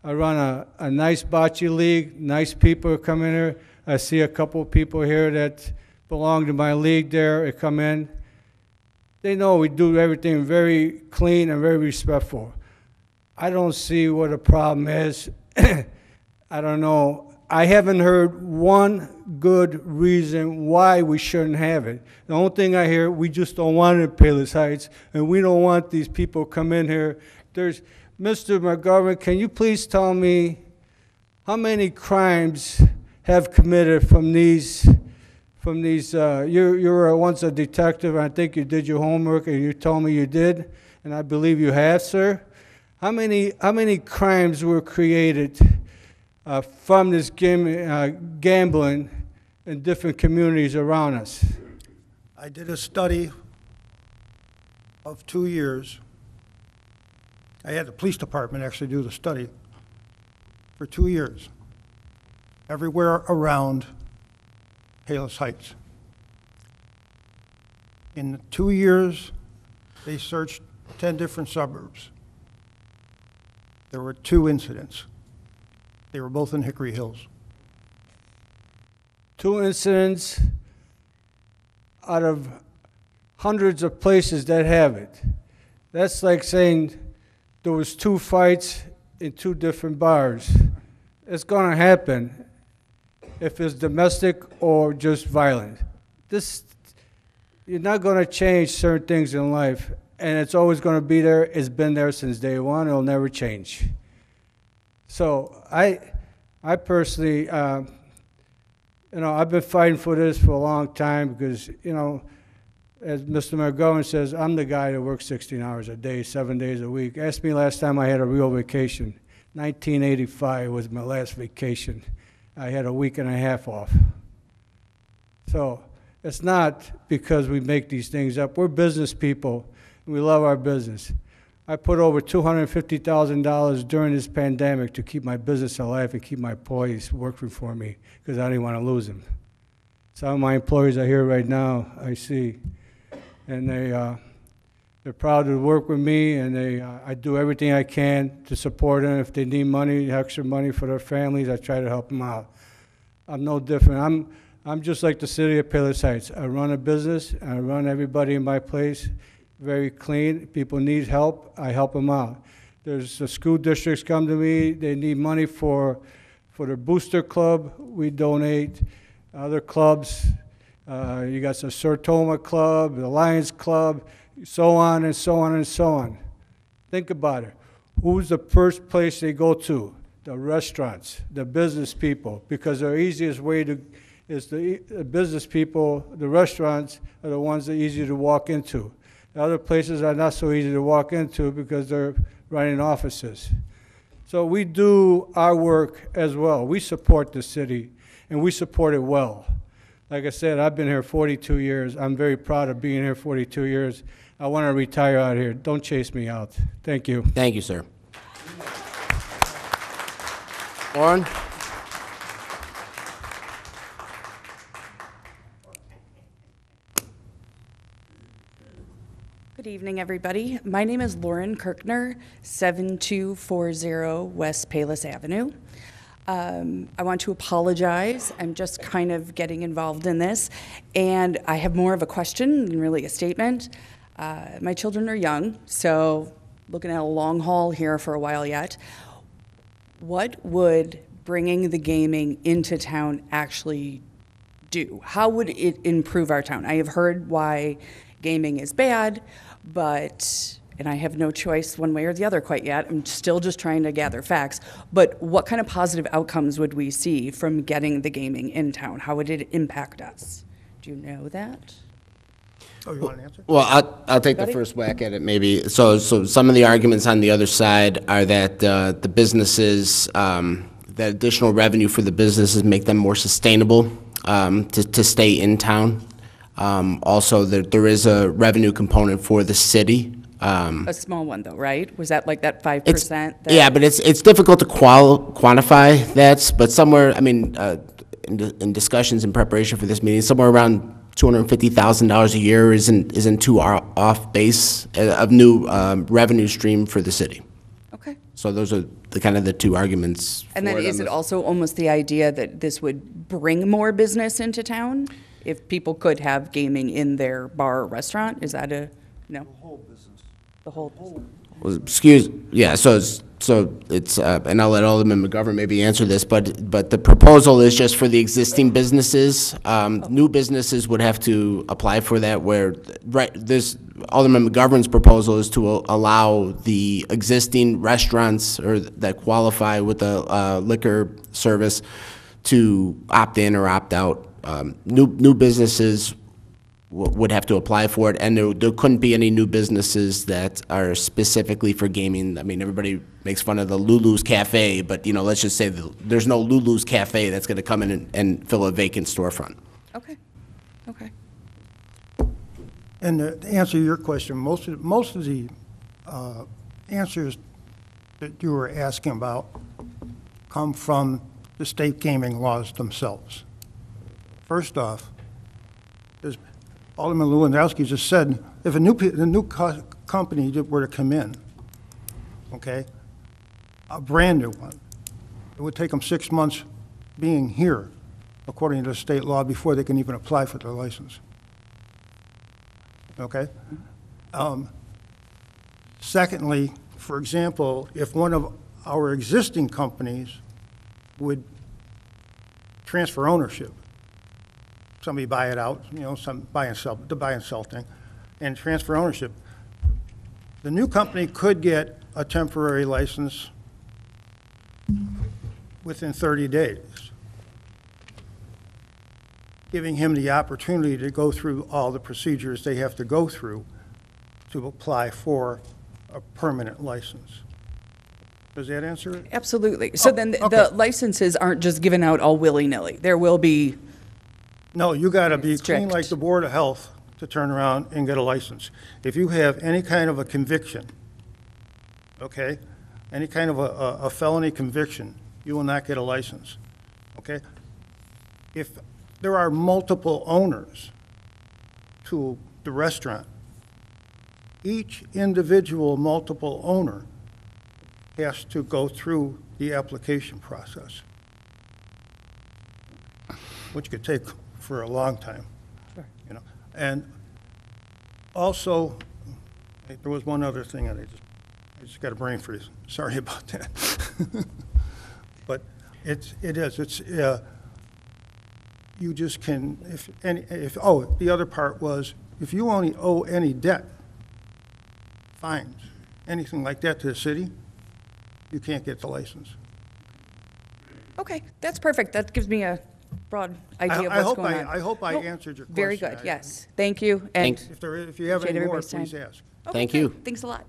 I run a, a nice bocce league, nice people come in here. I see a couple people here that belong to my league there, that come in. They know we do everything very clean and very respectful. I don't see what the problem is. (coughs) I don't know. I haven't heard one good reason why we shouldn't have it. The only thing I hear, we just don't want it in Palos Heights, and we don't want these people come in here. There's, Mr. McGovern, can you please tell me how many crimes have committed from these, from these, uh, you, you were once a detective, and I think you did your homework, and you told me you did, and I believe you have, sir. How many, how many crimes were created uh, from this uh, gambling in different communities around us? I did a study of two years. I had the police department actually do the study for two years, everywhere around Palos Heights. In two years, they searched 10 different suburbs. There were two incidents. They were both in Hickory Hills. Two incidents out of hundreds of places that have it. That's like saying there was two fights in two different bars. It's gonna happen if it's domestic or just violent. This, you're not gonna change certain things in life, and it's always gonna be there. It's been there since day one. It'll never change. So I, I personally, uh, you know, I've been fighting for this for a long time because, you know, as Mr. McGovern says, I'm the guy that works 16 hours a day, seven days a week. Ask me last time I had a real vacation. 1985 was my last vacation. I had a week and a half off. So it's not because we make these things up. We're business people, and we love our business. I put over $250,000 during this pandemic to keep my business alive and keep my employees working for me because I didn't want to lose them. Some of my employees are here right now, I see, and they, uh, they're proud to work with me, and they, uh, I do everything I can to support them. If they need money, extra money for their families, I try to help them out. I'm no different. I'm, I'm just like the city of Palos Heights. I run a business, I run everybody in my place very clean. People need help, I help them out. There's, the school districts come to me, they need money for, for their booster club, we donate. Other clubs, uh, you got the Sertoma Club, the Lions Club, so on and so on and so on. Think about it. Who's the first place they go to? The restaurants, the business people, because their easiest way to, is the, the business people, the restaurants are the ones that are easy to walk into. The other places are not so easy to walk into because they're running offices. So we do our work as well. We support the city, and we support it well. Like I said, I've been here 42 years. I'm very proud of being here 42 years. I want to retire out here. Don't chase me out. Thank you. Thank you, sir. Lauren? Good evening, everybody. My name is Lauren Kirkner, 7240 West Palos Avenue. Um, I want to apologize. I'm just kind of getting involved in this, and I have more of a question than really a statement. Uh, my children are young, so looking at a long haul here for a while yet. What would bringing the gaming into town actually do? How would it improve our town? I have heard why gaming is bad, but, and I have no choice one way or the other quite yet. I'm still just trying to gather facts. But what kind of positive outcomes would we see from getting the gaming in town? How would it impact us? Do you know that? Oh, you want an answer? Well, I'll, I'll take the Ready? first whack at it, maybe. So, so some of the arguments on the other side are that uh, the businesses, um, the additional revenue for the businesses make them more sustainable um, to, to stay in town. Um, Also, there, there is a revenue component for the city. Um, A small one, though, right? Was that like that five It's- percent? Yeah, but it's, it's difficult to qual, quantify that, but somewhere, I mean, uh, in, di- in discussions in preparation for this meeting, somewhere around $250,000 a year isn't, isn't too off base uh, of new um, revenue stream for the city. Okay. So those are the kind of the two arguments. And then for is it this. also almost the idea that this would bring more business into town? If people could have gaming in their bar or restaurant? Is that a, no? The whole business. The whole business. Well, Excuse, yeah, so it's, so it's, uh, and I'll let Alderman McGovern maybe answer this, but, but the proposal is just for the existing businesses. Um, New businesses would have to apply for that where, right, this, Alderman McGovern's proposal is to a- allow the existing restaurants or that qualify with the uh, liquor service to opt in or opt out. Um, New, new businesses w- would have to apply for it, and there, there couldn't be any new businesses that are specifically for gaming. I mean, everybody makes fun of the Lulu's Cafe, but, you know, let's just say that there's no Lulu's Cafe that's gonna come in and, and fill a vacant storefront. Okay, okay. And uh, to answer your question, most of, most of the uh, answers that you were asking about come from the state gaming laws themselves. First off, as Alderman Lewandowski just said, if a new, new co- company were to come in, okay, a brand-new one, it would take them six months being here, according to state law, before they can even apply for their license okay? Um, Secondly, for example, if one of our existing companies would transfer ownership, somebody buy it out, you know, some buy and sell, the buy and sell thing, and transfer ownership, the new company could get a temporary license within 30 days giving him the opportunity to go through all the procedures they have to go through to apply for a permanent license. Does that answer it? Absolutely. So Oh, then the- okay. the licenses aren't just given out all willy-nilly. There will be, No, you got to be clean like the Board of Health to turn around and get a license. If you have any kind of a conviction, okay, any kind of a- a a felony conviction, you will not get a license, okay? If there are multiple owners to the restaurant, each individual multiple owner has to go through the application process which could take for a long time. Sure. You know, and also, there was one other thing, and I just, I just got a brain freeze. Sorry about that. (laughs) But it's, it is, it's, uh, you just can, if, any, if, oh, the other part was, if you only owe any debt, fines, anything like that to the city, you can't get the license. okay, that's perfect. That gives me a broad idea of I what's hope going I- on. I hope I Nope. answered your question. Very good, I- yes. Thank you. and- Thanks. If there, if you have Appreciate any more, everybody's please time. ask. Okay, Thank great. you. Thanks a lot.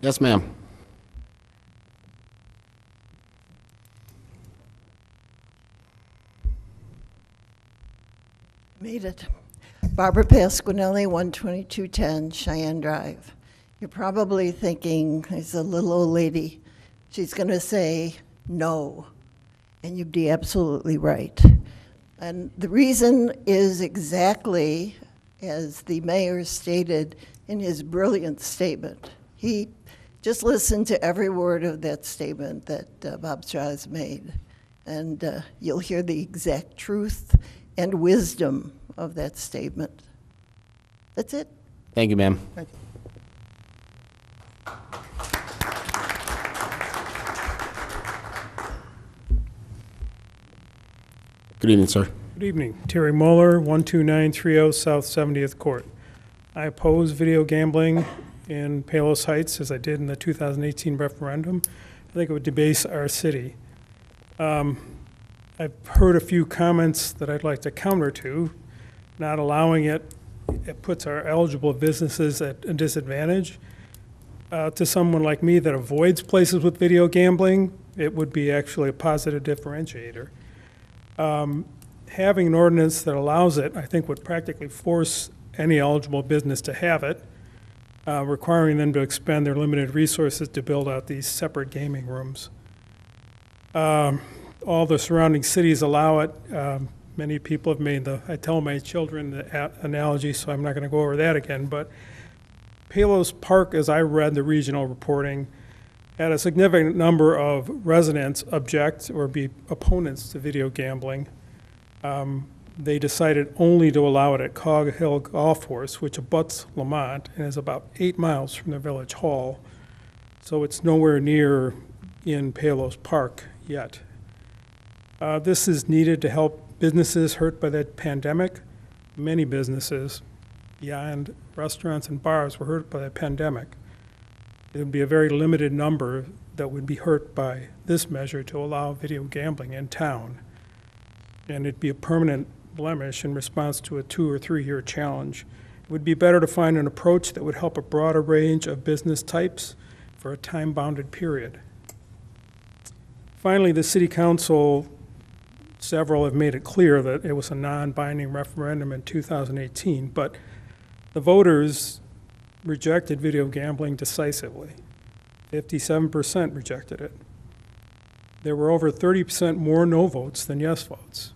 Yes, ma'am. Made it. Barbara Pasquinelli, 12210 Cheyenne Drive. You're probably thinking, there's a little old lady, she's going to say no. And you'd be absolutely right. And the reason is exactly as the mayor stated in his brilliant statement. He just listened to every word of that statement that uh, Bob Straz made, and uh, you'll hear the exact truth and wisdom of that statement. That's it. Thank you, ma'am. Thank you. Good evening, sir. Good evening. Terry Moeller, 12930 South 70th Court. I oppose video gambling in Palos Heights, as I did in the 2018 referendum. I think it would debase our city. Um, I've heard a few comments that I'd like to counter to. Not allowing it, it puts our eligible businesses at a disadvantage. Uh, To someone like me that avoids places with video gambling, it would be actually a positive differentiator having an ordinance that allows it, I think would practically force any eligible business to have it, uh, requiring them to expend their limited resources to build out these separate gaming rooms. Um, all the surrounding cities allow it. Um, Many people have made the, I tell my children the a- analogy, so I'm not going to go over that again, but Palos Park, as I read the regional reporting, had a significant number of residents object or be opponents to video gambling. Um, They decided only to allow it at Cog Hill Golf Course, which abuts Lemont and is about eight miles from the village hall. So it's nowhere near in Palos Park yet. Uh, This is needed to help businesses hurt by the pandemic. Many businesses beyond restaurants and bars were hurt by the pandemic. It would be a very limited number that would be hurt by this measure to allow video gambling in town. And it'd be a permanent blemish in response to a two or three-year challenge. It would be better to find an approach that would help a broader range of business types for a time-bounded period. Finally, the city council, several have made it clear that it was a non-binding referendum in 2018, but the voters rejected video gambling decisively. 57% rejected it. There were over 30% more no votes than yes votes.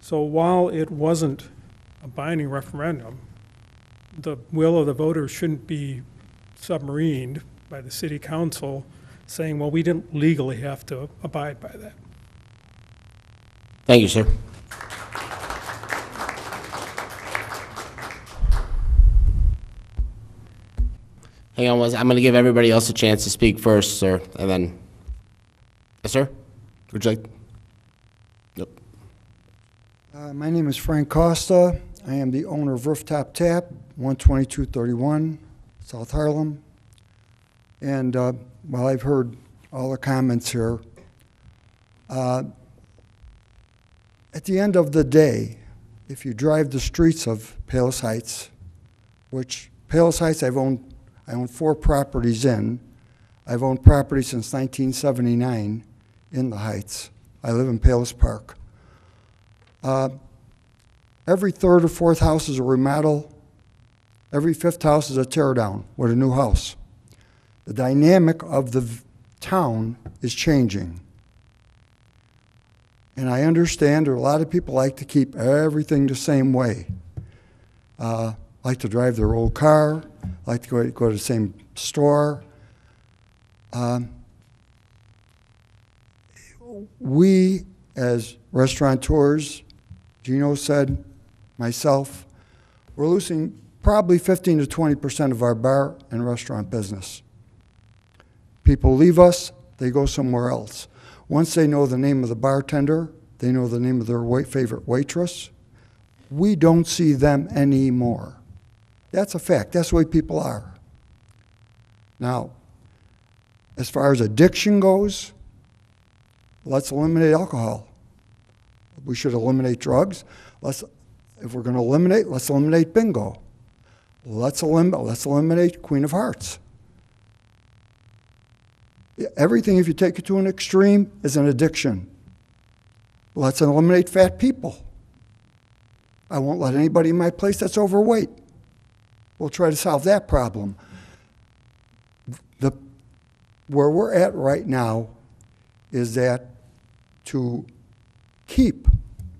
So while it wasn't a binding referendum, the will of the voters shouldn't be submarined by the city council saying, well, we didn't legally have to abide by that. Thank you, sir. Hang on, one sec. I'm going to give everybody else a chance to speak first, sir, and then, yes, sir? Would you like? Nope. Uh, My name is Frank Costa. I am the owner of Rooftop Tap, 12231 South Harlem. And uh, while I've heard all the comments here, uh, at the end of the day, if you drive the streets of Palos Heights, which Palos Heights I've owned, I own four properties in. I've owned property since 1979 in the Heights. I live in Palos Park. Uh, Every third or fourth house is a remodel. Every fifth house is a tear down with a new house. The dynamic of the town is changing. And I understand there are a lot of people like to keep everything the same way. Uh, like to drive their old car, like to go, go to the same store. Um, we, as restaurateurs, Gino said, myself, we're losing probably 15 to 20 percent of our bar and restaurant business. People leave us, they go somewhere else. Once they know the name of the bartender, they know the name of their favorite waitress, we don't see them anymore. That's a fact. That's the way people are. Now, as far as addiction goes, let's eliminate alcohol. We should eliminate drugs. Let's, if we're going to eliminate, let's eliminate bingo. Let's, elim- let's eliminate Queen of Hearts. Everything, if you take it to an extreme, is an addiction. Let's eliminate fat people. I won't let anybody in my place that's overweight. We'll try to solve that problem. The, where we're at right now is that to keep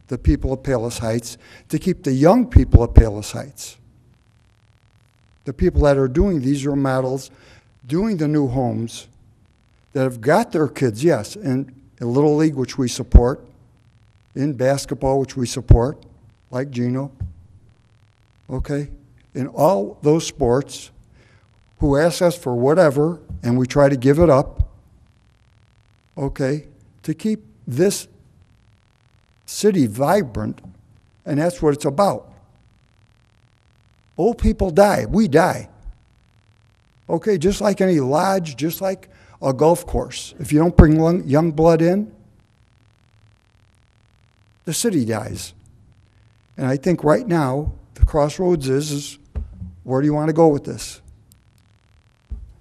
the people of Palos Heights, to keep the young people of Palos Heights, the people that are doing these remodels, doing the new homes, that have got their kids, yes, in, in Little League, which we support, in basketball, which we support, like Gino, okay? In all those sports, who ask us for whatever, and we try to give it up, okay, to keep this city vibrant, and that's what it's about. Old people die, we die. Okay, just like any lodge, just like a golf course. If you don't bring young blood in, the city dies. And I think right now, the crossroads is, is where do you want to go with this?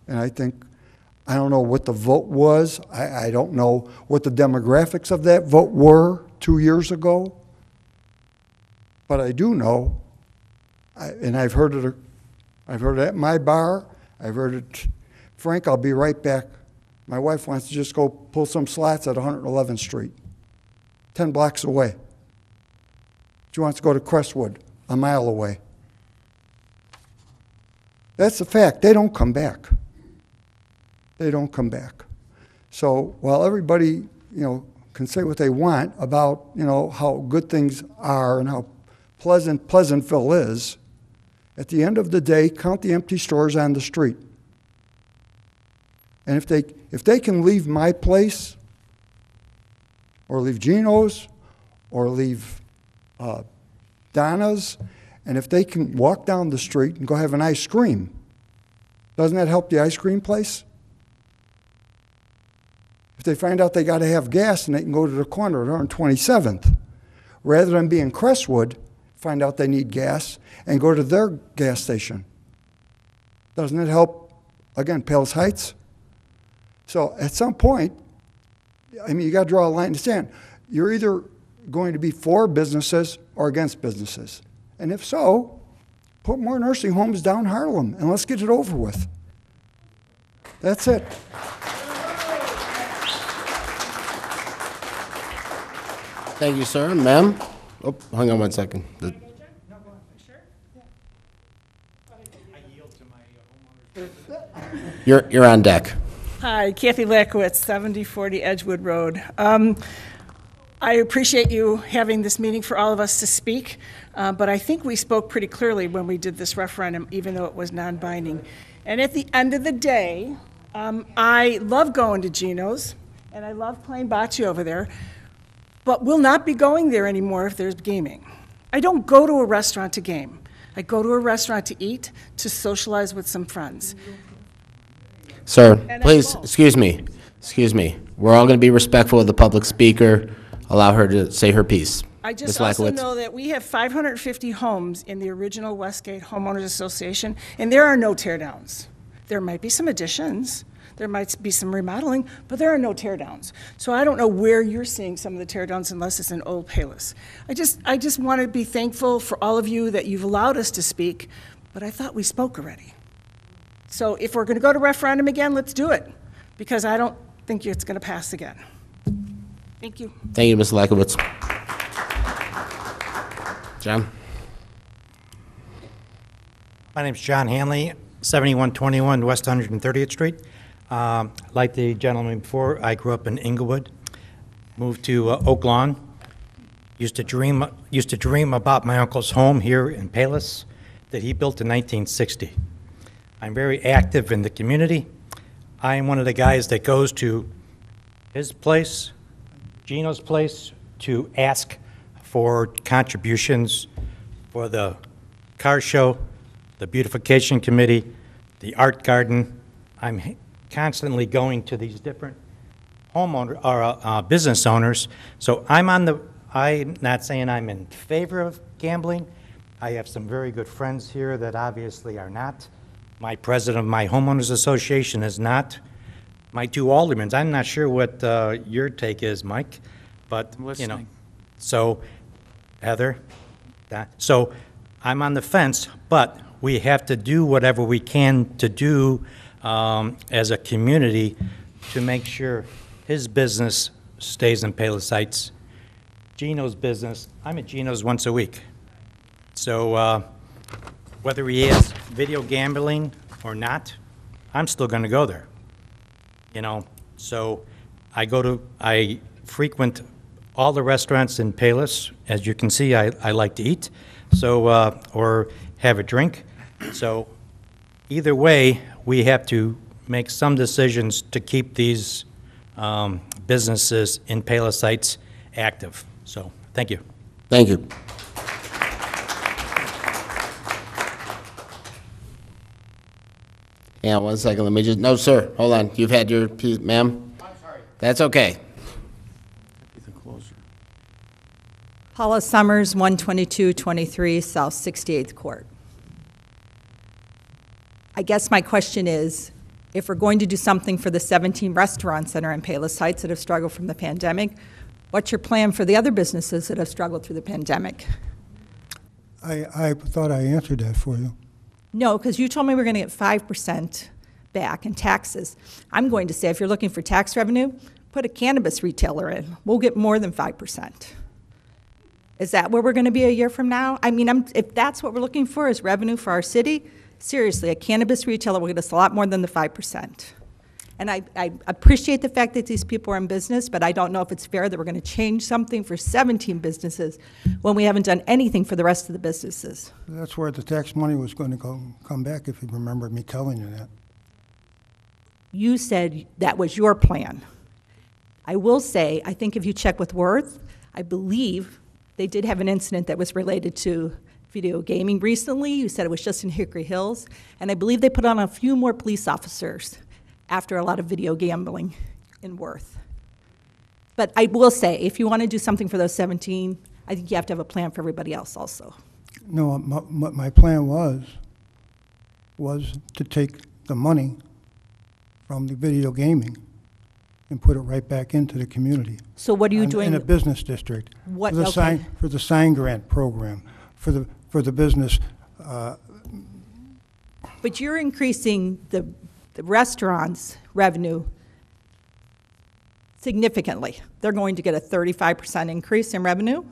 And I think, I don't know what the vote was. I, I don't know what the demographics of that vote were two years ago. But I do know, I, and I've heard it, I've heard it at my bar. I've heard it, Frank, I'll be right back. My wife wants to just go pull some slats at 111th Street. 10 blocks away. She wants to go to Crestwood, a mile away. That's the fact. They don't come back. They don't come back. So while everybody, you know, can say what they want about, you know, how good things are and how pleasant Pleasantville is, at the end of the day, count the empty stores on the street. And if they, if they can leave my place, or leave Gino's, or leave uh, Donna's, and if they can walk down the street and go have an ice cream, doesn't that help the ice cream place? If they find out they got to have gas and they can go to the corner on 27th, rather than be in Crestwood, find out they need gas and go to their gas station. Doesn't it help, again, Palos Heights? So at some point, I mean, you got to draw a line in the sand. You're either going to be for businesses or against businesses. And if so, put more nursing homes down Harlem and let's get it over with. That's it. Thank you, sir. Ma'am? Oh, hang on one second. The- You're, you're on deck. Hi, Kathy Lakowitz, 7040 Edgewood Road. Um, I appreciate you having this meeting for all of us to speak, uh, but I think we spoke pretty clearly when we did this referendum, even though it was non-binding. And at the end of the day, um, I love going to Gino's, and I love playing bocce over there, but we'll not be going there anymore if there's gaming. I don't go to a restaurant to game. I go to a restaurant to eat, to socialize with some friends. Sir, And I please, won't. excuse me, excuse me. We're all going to be respectful of the public speaker. Allow her to say her piece. I Ms. just also Lakowitz. know that we have 550 homes in the original Westgate Homeowners Association, and there are no tear downs. There might be some additions, there might be some remodeling, but there are no tear downs. So I don't know where you're seeing some of the tear downs unless it's an Old Palos. I just, I just want to be thankful for all of you that you've allowed us to speak, but I thought we spoke already. So if we're going to go to referendum again, let's do it, because I don't think it's going to pass again. Thank you. Thank you, Ms. Lakowitz. John? My name's John Hanley, 7121 West 130th Street. Um, Like the gentleman before, I grew up in Englewood, moved to uh, Oak Lawn, used to dream, used to dream about my uncle's home here in Palos that he built in 1960. I'm very active in the community. I am one of the guys that goes to his place, Gino's place, to ask for contributions for the car show, the beautification committee, the art garden. I'm constantly going to these different homeowner, or uh, uh, business owners. So I'm on the, I'm not saying I'm in favor of gambling. I have some very good friends here that obviously are not. My president of my homeowners association is not. My two aldermans, I'm not sure what uh, your take is, Mike, but, you know. So, Heather, that, so I'm on the fence, but we have to do whatever we can to do um, as a community to make sure his business stays in Palos Heights. Gino's business, I'm at Gino's once a week. So uh, whether he has video gambling or not, I'm still going to go there. You know, so I go to, I frequent all the restaurants in Palos. As you can see, I, I like to eat, so, uh, or have a drink. So either way, we have to make some decisions to keep these um, businesses in Palos Heights active. So, thank you. Thank you. Yeah, one second, let me just, no, sir, hold on. You've had your piece, ma'am? I'm sorry. That's okay. Paula Summers, 12223 South 68th Court. I guess my question is, if we're going to do something for the 17 restaurants that are in Palos Heights that have struggled from the pandemic, what's your plan for the other businesses that have struggled through the pandemic? I, I thought I answered that for you. No, because you told me we're going to get 5% back in taxes. I'm going to say, if you're looking for tax revenue, put a cannabis retailer in, we'll get more than 5%. Is that where we're going to be a year from now? I mean, I'm, if that's what we're looking for is revenue for our city, seriously, a cannabis retailer will get us a lot more than the 5%. And I, I appreciate the fact that these people are in business, but I don't know if it's fair that we're going to change something for 17 businesses when we haven't done anything for the rest of the businesses. That's where the tax money was going to go, come back, if you remember me telling you that. You said that was your plan. I will say, I think if you check with Worth, I believe they did have an incident that was related to video gaming recently. You said it was just in Hickory Hills. And I believe they put on a few more police officers after a lot of video gambling in Worth. But I will say, if you want to do something for those 17, I think you have to have a plan for everybody else also. No, my, my my plan was, was to take the money from the video gaming and put it right back into the community. So what are you in- doing? In a business district. What- For the sign, for the sign grant program, for the, for the business, uh, But you're increasing the, the restaurants' revenue significantly. They're going to get a 35% increase in revenue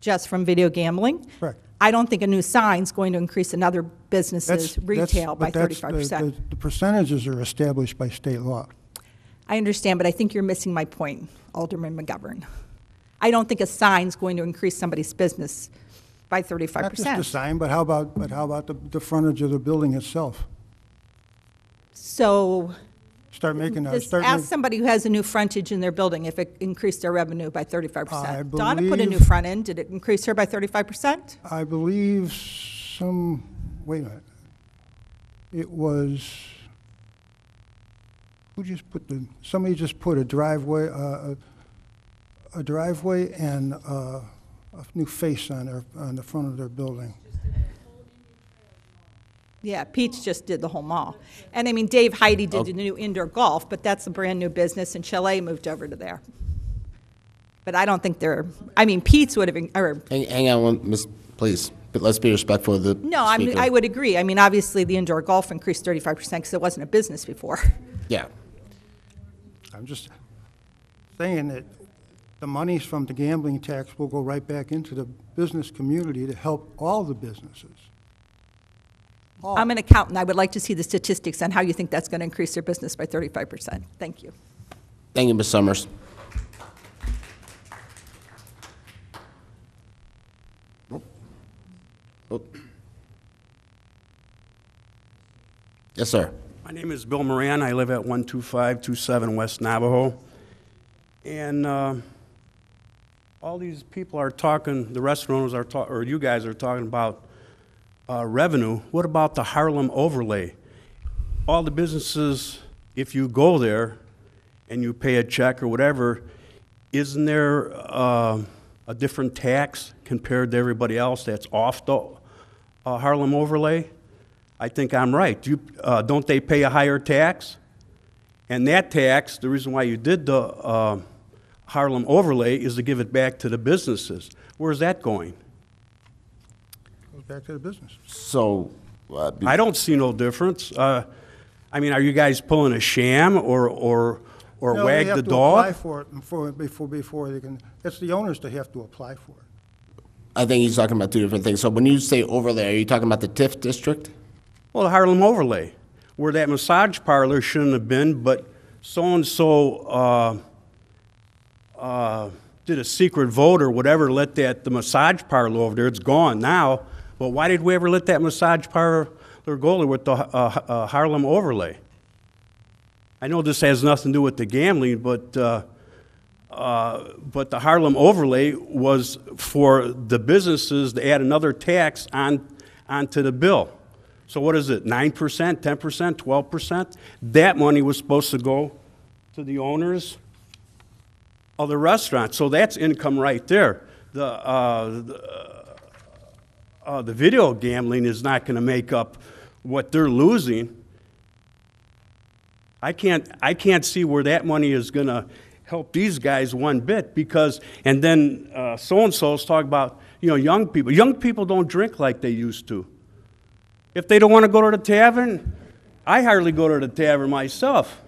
just from video gambling. Correct. I don't think a new sign's going to increase another business's that's. that's- retail by but that's the- 35%. the- The percentages are established by state law. I understand, but I think you're missing my point, Alderman McGovern. I don't think a sign's going to increase somebody's business by 35%. Not just the sign, but how about, but how about the, the frontage of the building itself? So Start making, uh, Just start ask making. somebody who has a new frontage in their building if it increased their revenue by I thirty-five percent. Donna put a new believe- front end, did it increase her by thirty-five percent? I believe some, wait a minute. It was, who just put the, somebody just put a driveway, uh, a a driveway and uh, a new face on their, on the front of their building. Yeah, Pete's just did the whole mall. And I mean, Dave Heidi Oh. did the new indoor golf, but that's a brand-new business, and Chalet moved over to there. But I don't think they're, I mean, Pete's would have, or, Hang, hang on, one, Miss, please, but let's be respectful of the no, I mean, speaker. I would agree. I mean, obviously, the indoor golf increased thirty-five percent because it wasn't a business before. (laughs) Yeah. I'm just saying that the monies from the gambling tax will go right back into the business community to help all the businesses. I'm an accountant. I would like to see the statistics on how you think that's going to increase their business by thirty-five percent. Thank you. Thank you, Ms. Summers. Oh. Oh. Yes, sir. My name is Bill Moran. I live at 12527 West Navajo. And uh, all these people are talking, the restaurant owners are talking, or you guys are talking about uh, revenue. What about the Harlem overlay? All the businesses, if you go there and you pay a check or whatever, isn't there uh, a different tax compared to everybody else that's off the uh, Harlem overlay? I think I'm right. Do you, uh, don't they pay a higher tax? And that tax, the reason why you did the uh, Harlem overlay is to give it back to the businesses. Where's that going? Goes back to the business. So, uh, be- I don't see no difference. Uh, I mean, are you guys pulling a sham or, or, or No, wag they have the to apply dog? for it before, before, before they can, it's the owners that have to apply for it. I think he's talking about two different things. So when you say overlay, are you talking about the TIF district? Well, the Harlem overlay, where that massage parlor shouldn't have been, but so-and-so uh, uh, did a secret vote or whatever, let that, the massage parlor over there, it's gone now. But why did we ever let that massage parlor go with the uh, uh, Harlem overlay? I know this has nothing to do with the gambling, but, uh, uh, but the Harlem overlay was for the businesses to add another tax on, onto the bill. So what is it, 9%, 10%, 12%? That money was supposed to go to the owners of the restaurant. So that's income right there. The, uh, the, uh, the video gambling is not going to make up what they're losing. I can't, I can't see where that money is going to help these guys one bit because, and then uh, so-and-so's talk about, you know, young people. Young people don't drink like they used to. If they don't want to go to the tavern, I hardly go to the tavern myself.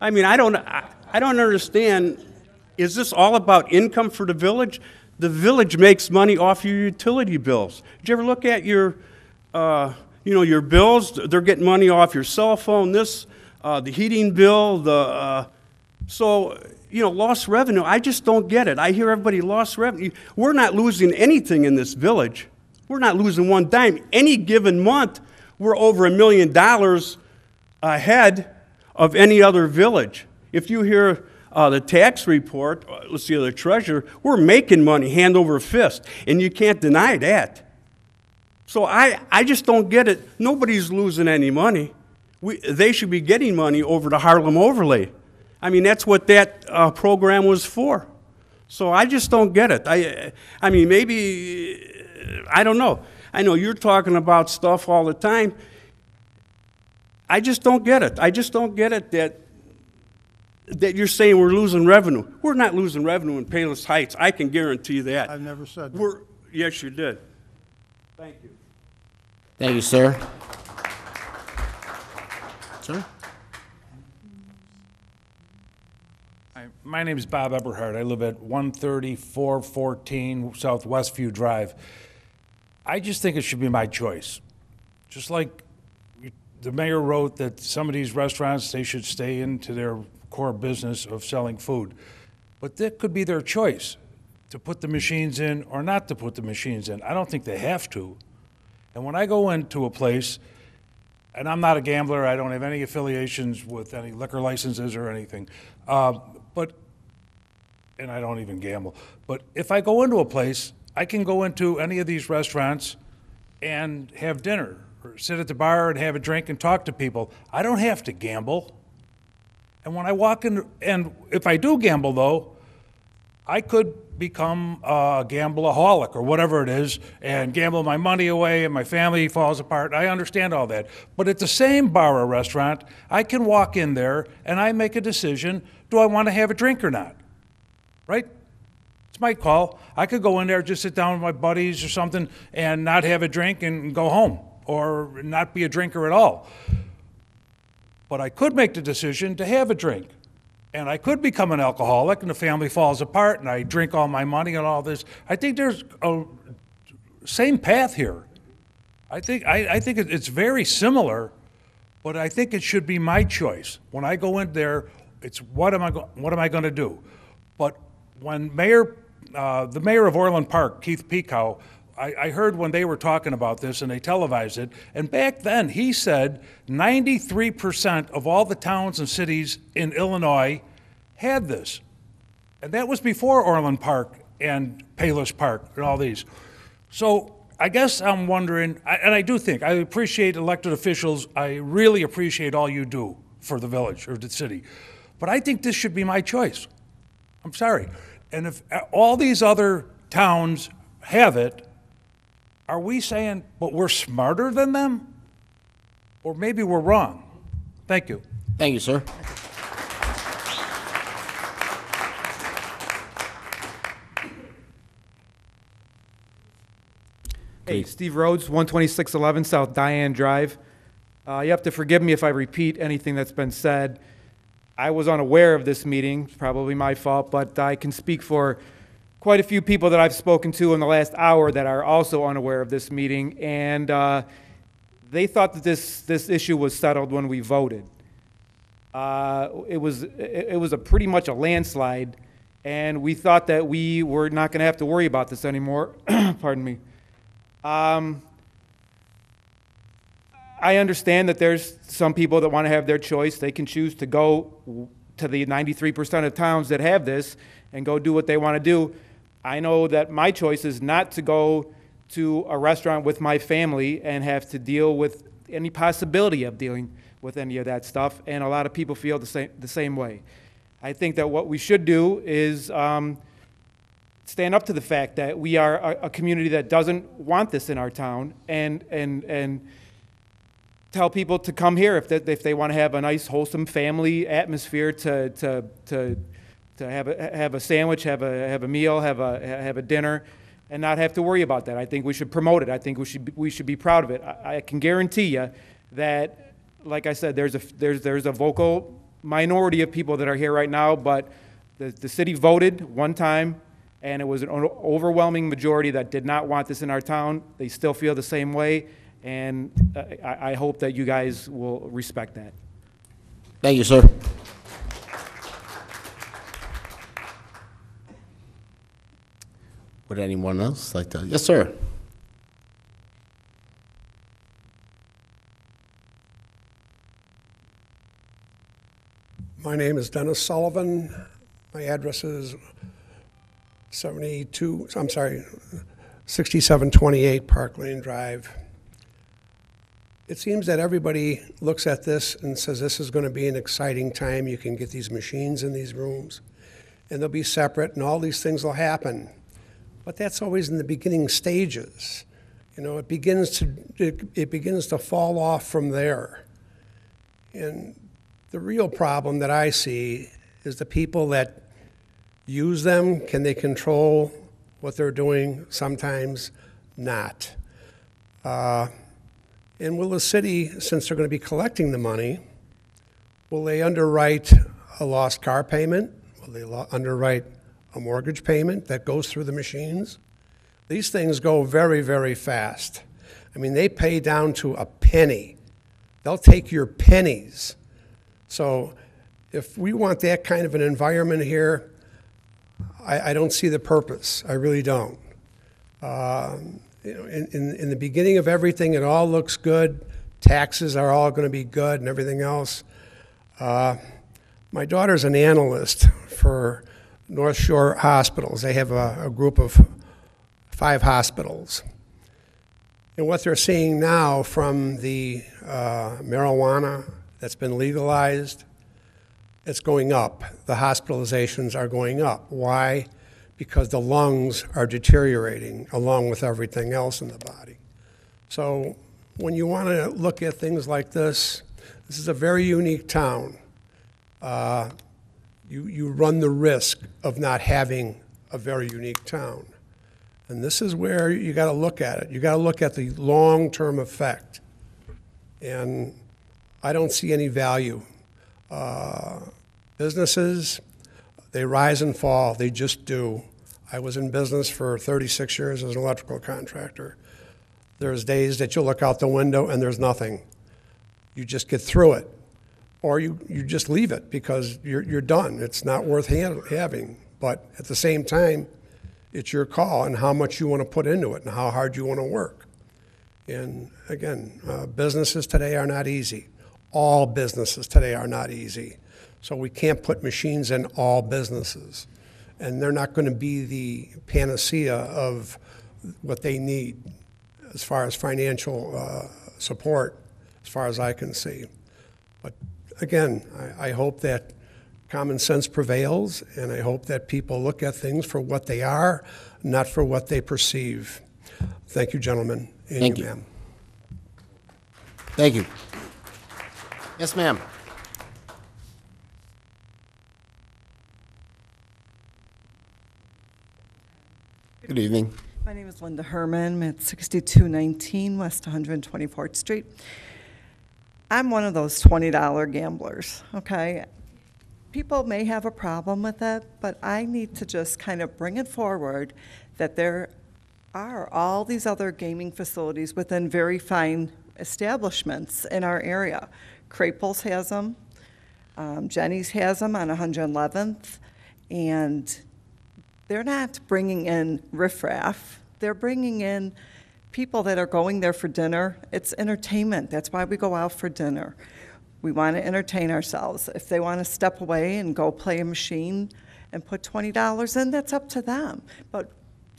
I mean, I don't, I, I don't understand, is this all about income for the village? The village makes money off your utility bills. Did you ever look at your, uh, you know, your bills? They're getting money off your cell phone, this, uh, the heating bill, the, uh, so, you know, lost revenue, I just don't get it. I hear everybody lost revenue. We're not losing anything in this village. We're not losing one dime. Any given month, we're over a million dollars ahead of any other village. If you hear uh, the tax report, uh, let's see, the treasurer, we're making money hand over fist, and you can't deny that. So I, I just don't get it. Nobody's losing any money. We, they should be getting money over the Harlem overlay. I mean, that's what that uh, program was for. So I just don't get it. I, I mean, maybe, I don't know. I know you're talking about stuff all the time. I just don't get it. I just don't get it that, that you're saying we're losing revenue. We're not losing revenue in Palos Heights. I can guarantee that. I've never said that. We're, yes, you did. Thank you. Thank you, sir. Sir? Hi, My name is Bob Eberhard. I live at 13414 South Westview Drive. I just think it should be my choice. Just like the mayor wrote that some of these restaurants, they should stay into their core business of selling food. But that could be their choice, to put the machines in or not to put the machines in. I don't think they have to. And when I go into a place, and I'm not a gambler, I don't have any affiliations with any liquor licenses or anything, uh, but, and I don't even gamble, but if I go into a place, I can go into any of these restaurants and have dinner, or sit at the bar and have a drink and talk to people. I don't have to gamble. And when I walk in, and if I do gamble though, I could become a gambleaholic or whatever it is and gamble my money away and my family falls apart. I understand all that. But at the same bar or restaurant, I can walk in there and I make a decision do I want to have a drink or not? Right? It's my call. I could go in there, just sit down with my buddies or something and not have a drink and go home or not be a drinker at all. But I could make the decision to have a drink. And I could become an alcoholic and the family falls apart and I drink all my money and all this. I think there's a same path here. I think, I, I think it's very similar, but I think it should be my choice. When I go in there, it's what am I, go- what am I gonna do? But when Mayor, uh, the mayor of Orland Park, Keith Pekau, I, I heard when they were talking about this and they televised it, and back then, he said ninety-three percent of all the towns and cities in Illinois had this. And that was before Orland Park and Palos Park and all these. So I guess I'm wondering, and I do think, I appreciate elected officials, I really appreciate all you do for the village or the city. But I think this should be my choice. I'm sorry. And if uh, all these other towns have it, are we saying, but we're smarter than them? Or maybe we're wrong? Thank you. Thank you, sir. Hey, Steve Rhodes, 12611 South Diane Drive. Uh, You have to forgive me if I repeat anything that's been said. I was unaware of this meeting, it's probably my fault, but I can speak for quite a few people that I've spoken to in the last hour that are also unaware of this meeting, and uh, they thought that this, this issue was settled when we voted. Uh, It was, it was a pretty much a landslide, and we thought that we were not going to have to worry about this anymore. (clears throat) Pardon me. Um, I understand that there's some people that want to have their choice. They can choose to go to the 93% of towns that have this and go do what they want to do. I know that my choice is not to go to a restaurant with my family and have to deal with any possibility of dealing with any of that stuff, and a lot of people feel the same, the same way. I think that what we should do is um, stand up to the fact that we are a, a community that doesn't want this in our town and, and, and tell people to come here if they, if they want to have a nice, wholesome family atmosphere to, to, to, to have, a, have a sandwich, have a, have a meal, have a, have a dinner, and not have to worry about that. I think we should promote it. I think we should, be- we should be proud of it. I, I can guarantee you that, like I said, there's a, there's, there's a vocal minority of people that are here right now, but the, the city voted one time, and it was an overwhelming majority that did not want this in our town. They still feel the same way, and uh, I, I hope that you guys will respect that. Thank you, sir. Would anyone else like to? Yes, sir. My name is Dennis Sullivan. My address is 72, I'm sorry, 6728 Park Lane Drive. It seems that everybody looks at this and says this is going to be an exciting time. You can get these machines in these rooms, and they'll be separate, and all these things will happen. But that's always in the beginning stages. You know, it begins to it, it begins to fall off from there. And the real problem that I see is the people that use them. Can they control what they're doing? Sometimes not. Uh, and will the city, since they're going to be collecting the money, will they underwrite a lost car payment? Will they lo- underwrite a mortgage payment that goes through the machines? These things go very, very fast. I mean, they pay down to a penny. They'll take your pennies. So if we want that kind of an environment here, I, I don't see the purpose. I really don't. Um, you know, in, in, in the beginning of everything, it all looks good. Taxes are all going to be good and everything else. Uh, my daughter's an analyst for North Shore Hospitals. They have a, a group of five hospitals. And what they're seeing now from the uh, marijuana that's been legalized, it's going up. The hospitalizations are going up. Why? Because the lungs are deteriorating along with everything else in the body. So when you want to look at things like this, this is a very unique town. Uh, you, you run the risk of not having a very unique town. And this is where you got to look at it. You got to look at the long-term effect. And I don't see any value. Uh, businesses, they rise and fall. They just do. I was in business for 36 years as an electrical contractor. There's days that you look out the window and there's nothing. You just get through it. Or you, you just leave it because you're, you're done. It's not worth ha- having. But at the same time, it's your call and how much you want to put into it and how hard you want to work. And again, uh, businesses today are not easy. All businesses today are not easy. So we can't put machines in all businesses. And they're not going to be the panacea of what they need as far as financial uh, support, as far as I can see. But again, I, I hope that common sense prevails, and I hope that people look at things for what they are, not for what they perceive. Thank you, gentlemen, and Thank you, you. ma'am. Thank you. Yes, ma'am. Good evening. My name is Linda Herman. I'm at 6219 West 124th Street. I'm one of those $20 gamblers, okay? People may have a problem with it, but I need to just kind of bring it forward that there are all these other gaming facilities within very fine establishments in our area. Craples has them, um, Jenny's has them on 111th, and they're not bringing in riffraff. They're bringing in people that are going there for dinner. It's entertainment. That's why we go out for dinner. We want to entertain ourselves. If they want to step away and go play a machine and put $20 in, that's up to them. But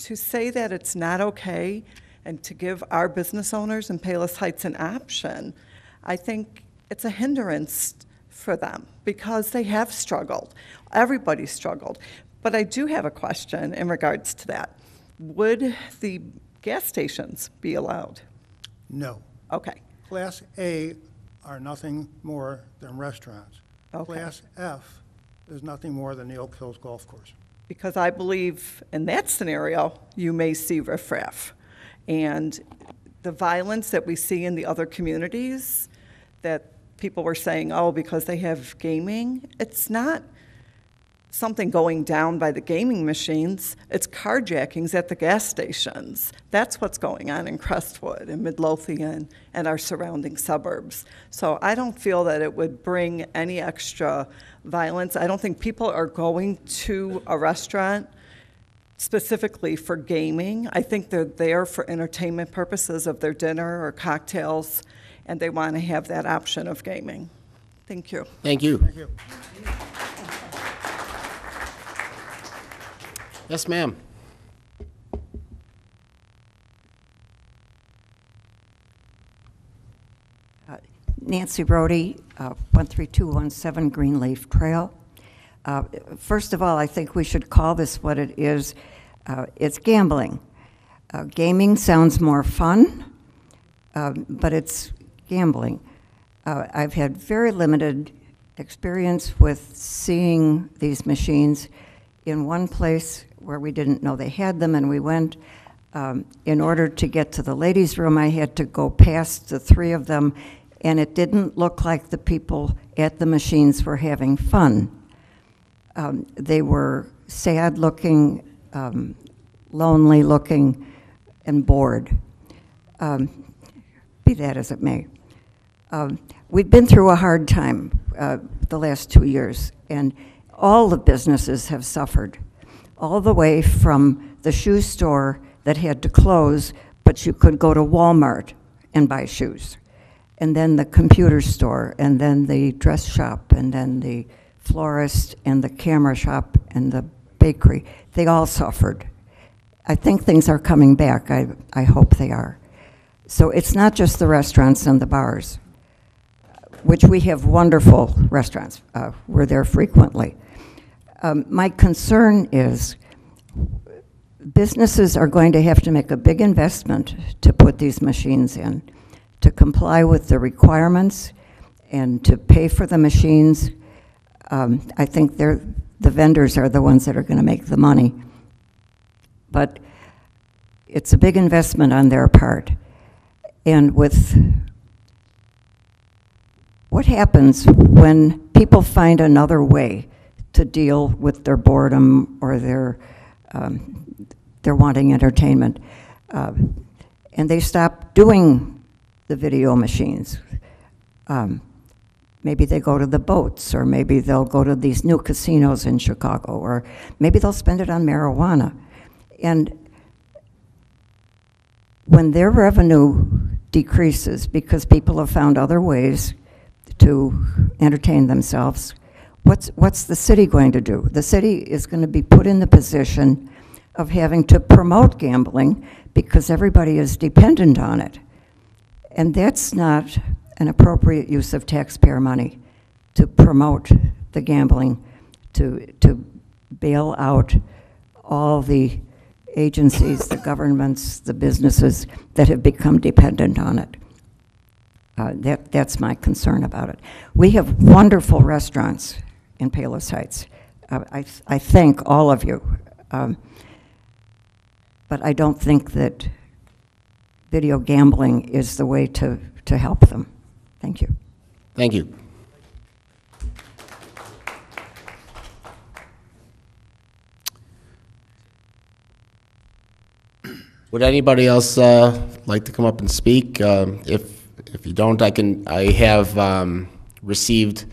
to say that it's not okay and to give our business owners in Palos Heights an option, I think it's a hindrance for them because they have struggled. Everybody struggled. But I do have a question in regards to that. Would the gas stations be allowed? No. Okay. Class A are nothing more than restaurants. Okay. Class F is nothing more than the Oak Hills Golf Course. Because I believe in that scenario, you may see riffraff. And the violence that we see in the other communities, that people were saying, oh, because they have gaming. It's not something going down by the gaming machines. It's carjackings at the gas stations. That's what's going on in Crestwood and Midlothian and our surrounding suburbs. So I don't feel that it would bring any extra violence. I don't think people are going to a restaurant specifically for gaming. I think they're there for entertainment purposes of their dinner or cocktails, and they want to have that option of gaming. Thank you. Thank you. Thank you. Yes, ma'am. Nancy Brody, uh, 13217 Greenleaf Trail. Uh, First of all, I think we should call this what it is. Uh, It's gambling. Uh, Gaming sounds more fun, um, but it's gambling. Uh, I've had very limited experience with seeing these machines in one place where we didn't know they had them, and we went. Um, In order to get to the ladies' room, I had to go past the three of them, and it didn't look like the people at the machines were having fun. Um, They were sad-looking, um, lonely-looking, and bored. Um, Be that as it may. Um, We've been through a hard time uh, the last two years, and all the businesses have suffered, all the way from the shoe store that had to close, but you could go to Walmart and buy shoes, and then the computer store, and then the dress shop, and then the florist, and the camera shop, and the bakery. They all suffered. I think things are coming back. I, I hope they are. So it's not just the restaurants and the bars which we have wonderful restaurants. Uh, we're there frequently. Um, my concern is businesses are going to have to make a big investment to put these machines in, to comply with the requirements and to pay for the machines. Um, I think they're, the vendors are the ones that are going to make the money. But it's a big investment on their part. And with what happens when people find another way to deal with their boredom or their, um, their wanting entertainment? Uh, and they stop doing the video machines. Um, maybe they go to the boats, or maybe they'll go to these new casinos in Chicago, or maybe they'll spend it on marijuana. And when their revenue decreases because people have found other ways to entertain themselves, what's, what's the city going to do? The city is going to be put in the position of having to promote gambling because everybody is dependent on it. And that's not an appropriate use of taxpayer money to promote the gambling, to, to bail out all the agencies, the governments, the businesses that have become dependent on it. Uh, that, that's my concern about it. We have wonderful restaurants in Palos Heights. Uh, I, I thank all of you. Um, but I don't think that video gambling is the way to, to help them. Thank you. Thank you. Would anybody else uh, like to come up and speak? Um, If, if you don't, I can, I have um, received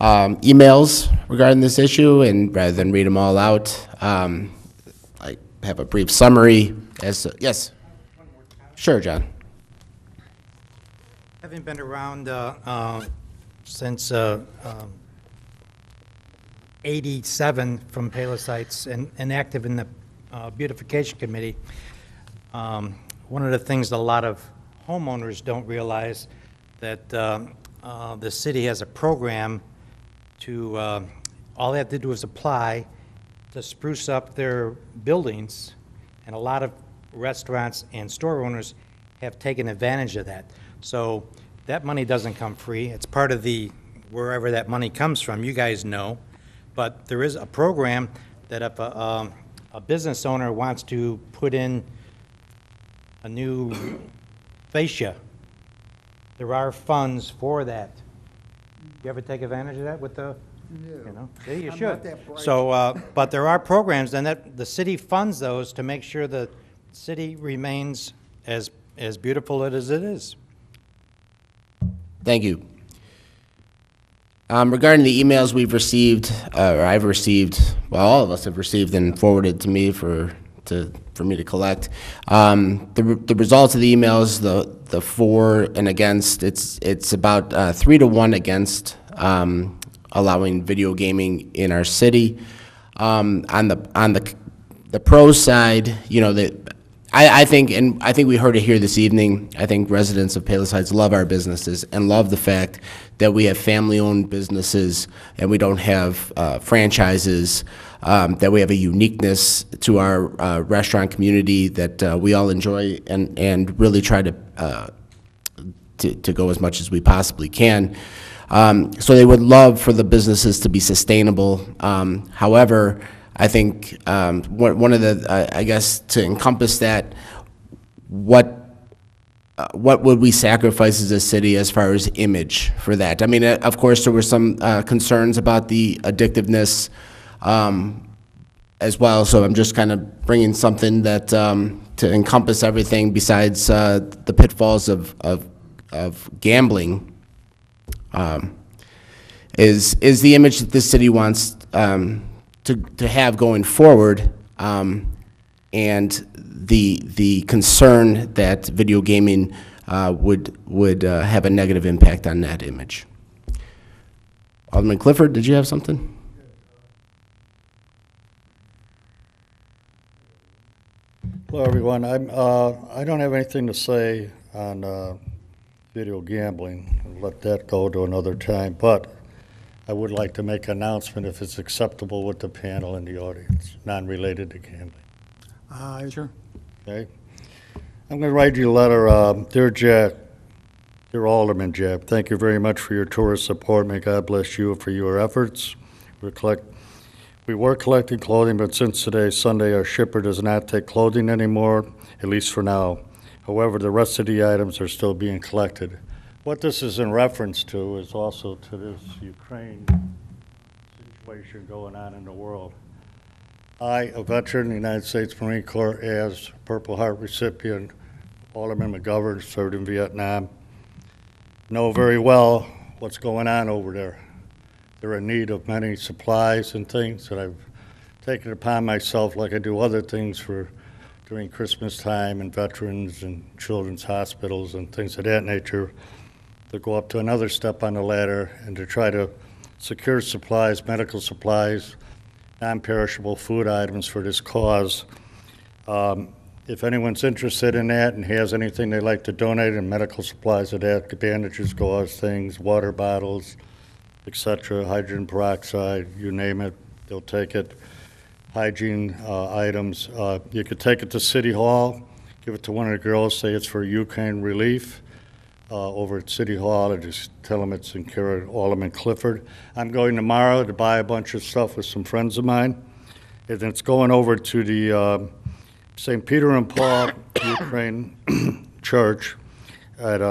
um, emails regarding this issue, and rather than read them all out, um, I have a brief summary as, to- yes? Sure, John. Having been around uh, uh, since uh, um, 87 from Heights and and active in the uh, beautification committee, um, one of the things a lot of homeowners don't realize that um, uh, the city has a program to, uh, all they have to do is apply to spruce up their buildings, and a lot of restaurants and store owners have taken advantage of that. So that money doesn't come free. It's part of the, wherever that money comes from, you guys know. But there is a program that if a, um, a business owner wants to put in a new fascia, there are funds for that You ever take advantage of that with the, you know? See, you I'm should. that bright. So, uh, but there are programs, and that, the city funds those to make sure the city remains as, as beautiful as it is. Thank you. Um, regarding the emails we've received, uh, or I've received, well, all of us have received and forwarded to me for to for me to collect. Um, the the results of the emails, the the for and against, it's it's about uh, three to one against um, allowing video gaming in our city. Um, on the on the the pro side, you know, that I, I think, and I think we heard it here this evening, I think residents of Heights love our businesses and love the fact that we have family-owned businesses and we don't have uh, franchises, um, that we have a uniqueness to our uh, restaurant community that uh, we all enjoy and, and really try to, uh, to, to go as much as we possibly can. Um, so they would love for the businesses to be sustainable. Um, however, I think um, one, of the, I I guess, to encompass that, what uh, what would we sacrifice as a city as far as image for that? I mean, uh, of course, there were some uh, concerns about the addictiveness um, as well. So I'm just kind of bringing something that um, to encompass everything besides uh, the pitfalls of, of, of gambling. Um, is is the image that this city wants um, to to have going forward, um, and the the concern that video gaming uh, would would uh, have a negative impact on that image. Alderman Clifford, did you have something? Hello, everyone. I'm, uh, I don't have anything to say on, uh, video gambling. I'll Let that go to another time, but I would like to make an announcement if it's acceptable with the panel and the audience, non-related to gambling. Uh, Sure. Okay? I'm going to write you a letter, uh, Dear Jack, Dear Alderman Jack, thank you very much for your tourist support. May God bless you for your efforts. We collect, we were collecting clothing, but since today, Sunday, our shipper does not take clothing anymore, at least for now. However, the rest of the items are still being collected. What this is in reference to is also to this Ukraine situation going on in the world. I, a veteran of the United States Marine Corps, as Purple Heart recipient, Alderman McGovern, served in Vietnam, know very well what's going on over there. They're in need of many supplies and things that I've taken upon myself, like I do other things for during Christmas time and veterans and children's hospitals and things of that nature, to go up to another step on the ladder and to try to secure supplies, medical supplies, non-perishable food items for this cause. Um, If anyone's interested in that and has anything they'd like to donate in medical supplies of that, bandages, gauze, things, water bottles, et cetera, hydrogen peroxide, you name it, they'll take it. Hygiene uh, items, uh, you could take it to City Hall, give it to one of the girls, say it's for Ukraine relief uh, over at City Hall, and just tell them it's in care of Alderman Clifford. I'm going tomorrow to buy a bunch of stuff with some friends of mine, and it's going over to the um, St. Peter and Paul (coughs) Ukraine (coughs) Church at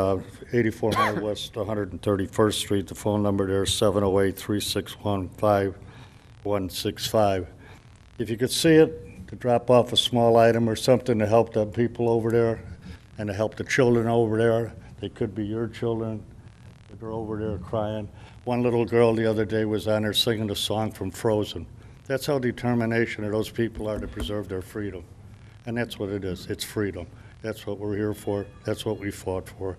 uh, 8400 West 131st Street. The phone number there is 708-361-5165. If you could see it, to drop off a small item or something to help the people over there and to help the children over there. They could be your children that are over there crying. One little girl the other day was on there singing a song from Frozen. That's how determination of those people are to preserve their freedom. And that's what it is. It's freedom. That's what we're here for. That's what we fought for.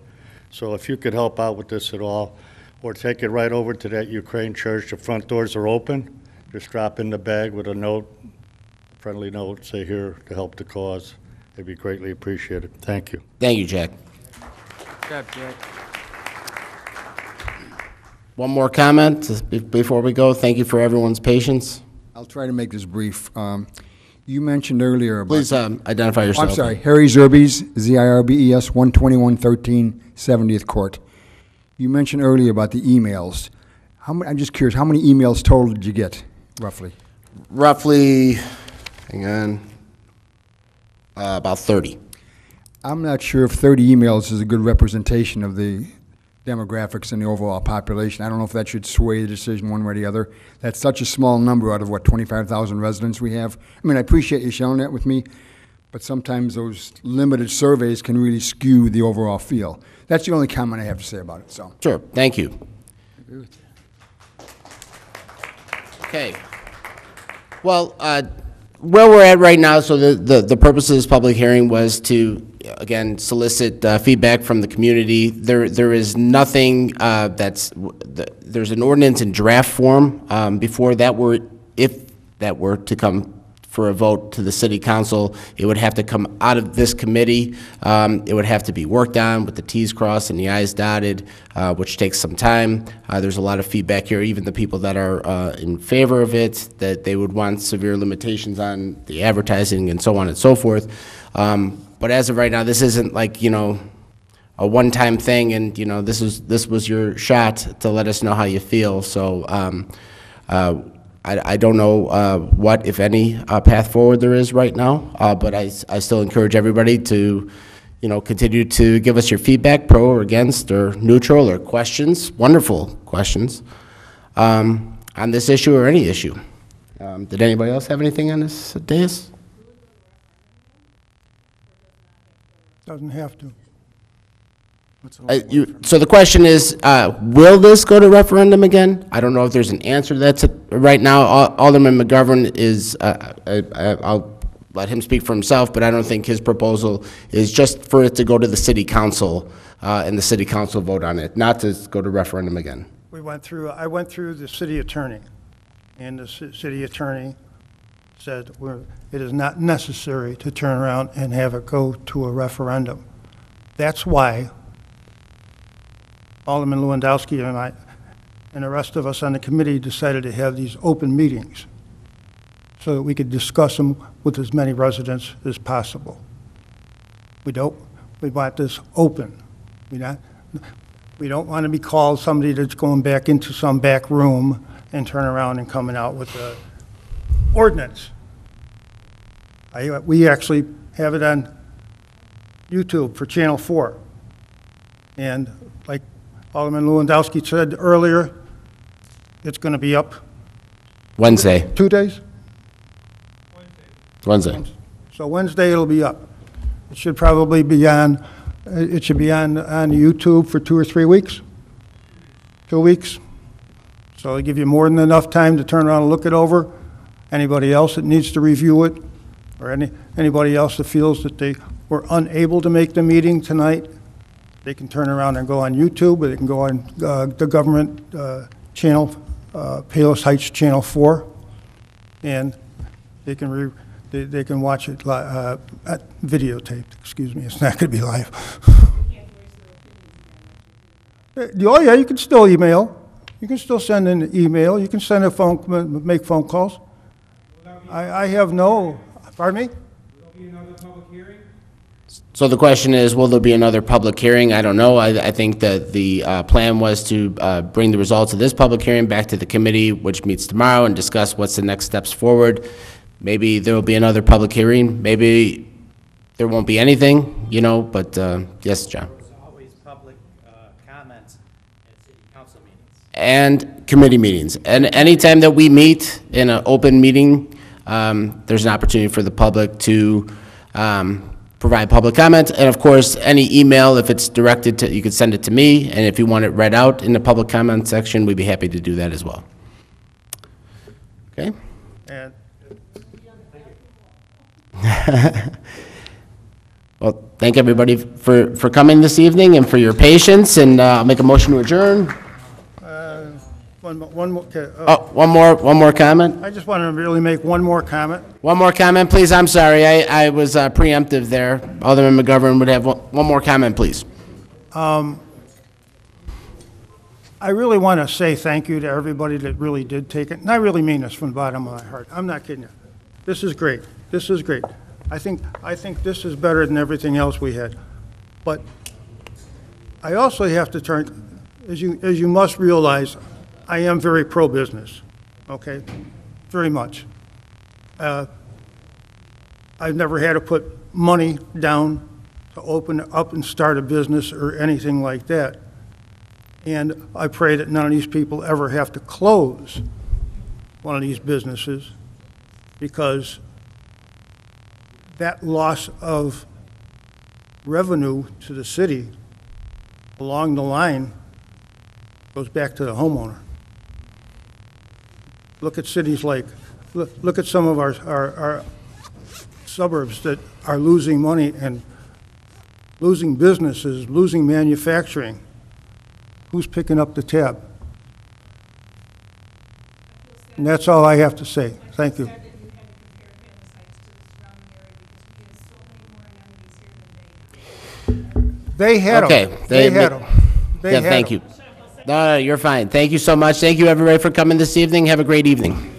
So if you could help out with this at all, or take it right over to that Ukraine church, the front doors are open. Just drop in the bag with a note, friendly note, say here to help the cause. It'd be greatly appreciated. Thank you. Thank you, Jack. Good, Jack. One more comment before we go. Thank you for everyone's patience. I'll try to make this brief. Um, You mentioned earlier about... Please um, identify yourself. I'm sorry, Harry Zirbes, Z-I-R-B-E-S, 12113 70th Court. You mentioned earlier about the emails. How many, I'm just curious, how many emails total did you get, roughly? Roughly, hang on, uh, about 30. I'm not sure if 30 emails is a good representation of the, demographics and the overall population. I don't know if that should sway the decision one way or the other. That's such a small number out of, what, 25,000 residents we have? I mean, I appreciate you sharing that with me, but sometimes those limited surveys can really skew the overall feel. That's the only comment I have to say about it, so. Sure, thank you. Okay. Well, uh, where we're at right now, so the, the, the purpose of this public hearing was to, again, solicit uh, feedback from the community. There, there is nothing uh, that's, the- there's an ordinance in draft form. Um, Before that were, if that were to come for a vote to the city council, it would have to come out of this committee. Um, It would have to be worked on with the Ts crossed and the Is dotted, uh, which takes some time. Uh, There's a lot of feedback here, even the people that are uh, in favor of it, that they would want severe limitations on the advertising and so on and so forth. Um, But as of right now, this isn't like, you know, a one-time thing, and, you know, this is, this was your shot to let us know how you feel. So um, uh, I, I don't know uh, what, if any, uh, path forward there is right now, uh, but I still encourage everybody to, you know, continue to give us your feedback, pro or against, or neutral, or questions, wonderful questions, um, on this issue or any issue. Um, Did anybody else have anything on this dais? Doesn't have to. Uh, you, so the question is, uh, will this go to referendum again? I don't know if there's an answer to that to- right now. Al- Alderman McGovern is, uh, I, I, I'll let him speak for himself, but I don't think his proposal is just for it to go to the city council, uh, and the city council vote on it, not to go to referendum again. We went through, I went through the city attorney, and the ci- city attorney said we're, it is not necessary to turn around and have it go to a referendum. That's why Alderman Lewandowski and I, and the rest of us on the committee decided to have these open meetings so that we could discuss them with as many residents as possible. We don't, we want this open. We not, we don't want to be called somebody that's going back into some back room and turn around and coming out with a ordinance. I, we actually have it on YouTube for Channel 4. And like Alderman Lewandowski said earlier, it's going to be up Wednesday, two days? Wednesday. So Wednesday it'll be up. It should probably be on, it should be on, on YouTube for two or three weeks? Two weeks? So it'll give you more than enough time to turn around and look it over. Anybody else that needs to review it, or any, anybody else that feels that they were unable to make the meeting tonight, they can turn around and go on YouTube, or they can go on uh, the government uh, channel, uh, Palos Heights Channel 4, and they can re, they, they can watch it li, uh, at videotaped, excuse me, it's not gonna be live. (laughs) Oh, yeah, you can still email, you can still send an email, you can send a phone, make phone calls. I, I have no, pardon me? So the question is, will there be another public hearing? I don't know. I, I think that the uh, plan was to uh, bring the results of this public hearing back to the committee, which meets tomorrow, and discuss what's the next steps forward. Maybe there will be another public hearing, maybe there won't be anything, you know, but, uh, yes, John? always public comments at city council meetings. And committee meetings. And anytime that we meet in an open meeting, um, there's an opportunity for the public to um, provide public comment. And of course, any email, if it's directed to, you could send it to me, and if you want it read out in the public comment section, we'd be happy to do that as well. Okay? And (laughs) Well, thank everybody for, for coming this evening and for your patience, and uh, I'll make a motion to adjourn. One, mo- one more, okay, uh, Oh, one more, one more comment? I just want to really make one more comment. One more comment, please. I'm sorry, I, I was uh, preemptive there. Alderman McGovern would have one, one more comment, please. Um, I really want to say thank you to everybody that really did take it, and I really mean this from the bottom of my heart. I'm not kidding you. This is great. This is great. I think, I think this is better than everything else we had. But I also have to turn, as you, as you must realize, I am very pro-business, okay? Very much. Uh, I've never had to put money down to open up and start a business or anything like that. And I pray that none of these people ever have to close one of these businesses because that loss of revenue to the city along the line goes back to the homeowner. Look at cities like, look, look at some of our, our, our suburbs that are losing money and losing businesses, losing manufacturing. Who's picking up the tab? And that's all I have to say. Thank you. They had Okay. them. They had them. They Yeah, had thank 'em. you. No, no, you're fine. Thank you so much. Thank you, everybody, for coming this evening. Have a great evening.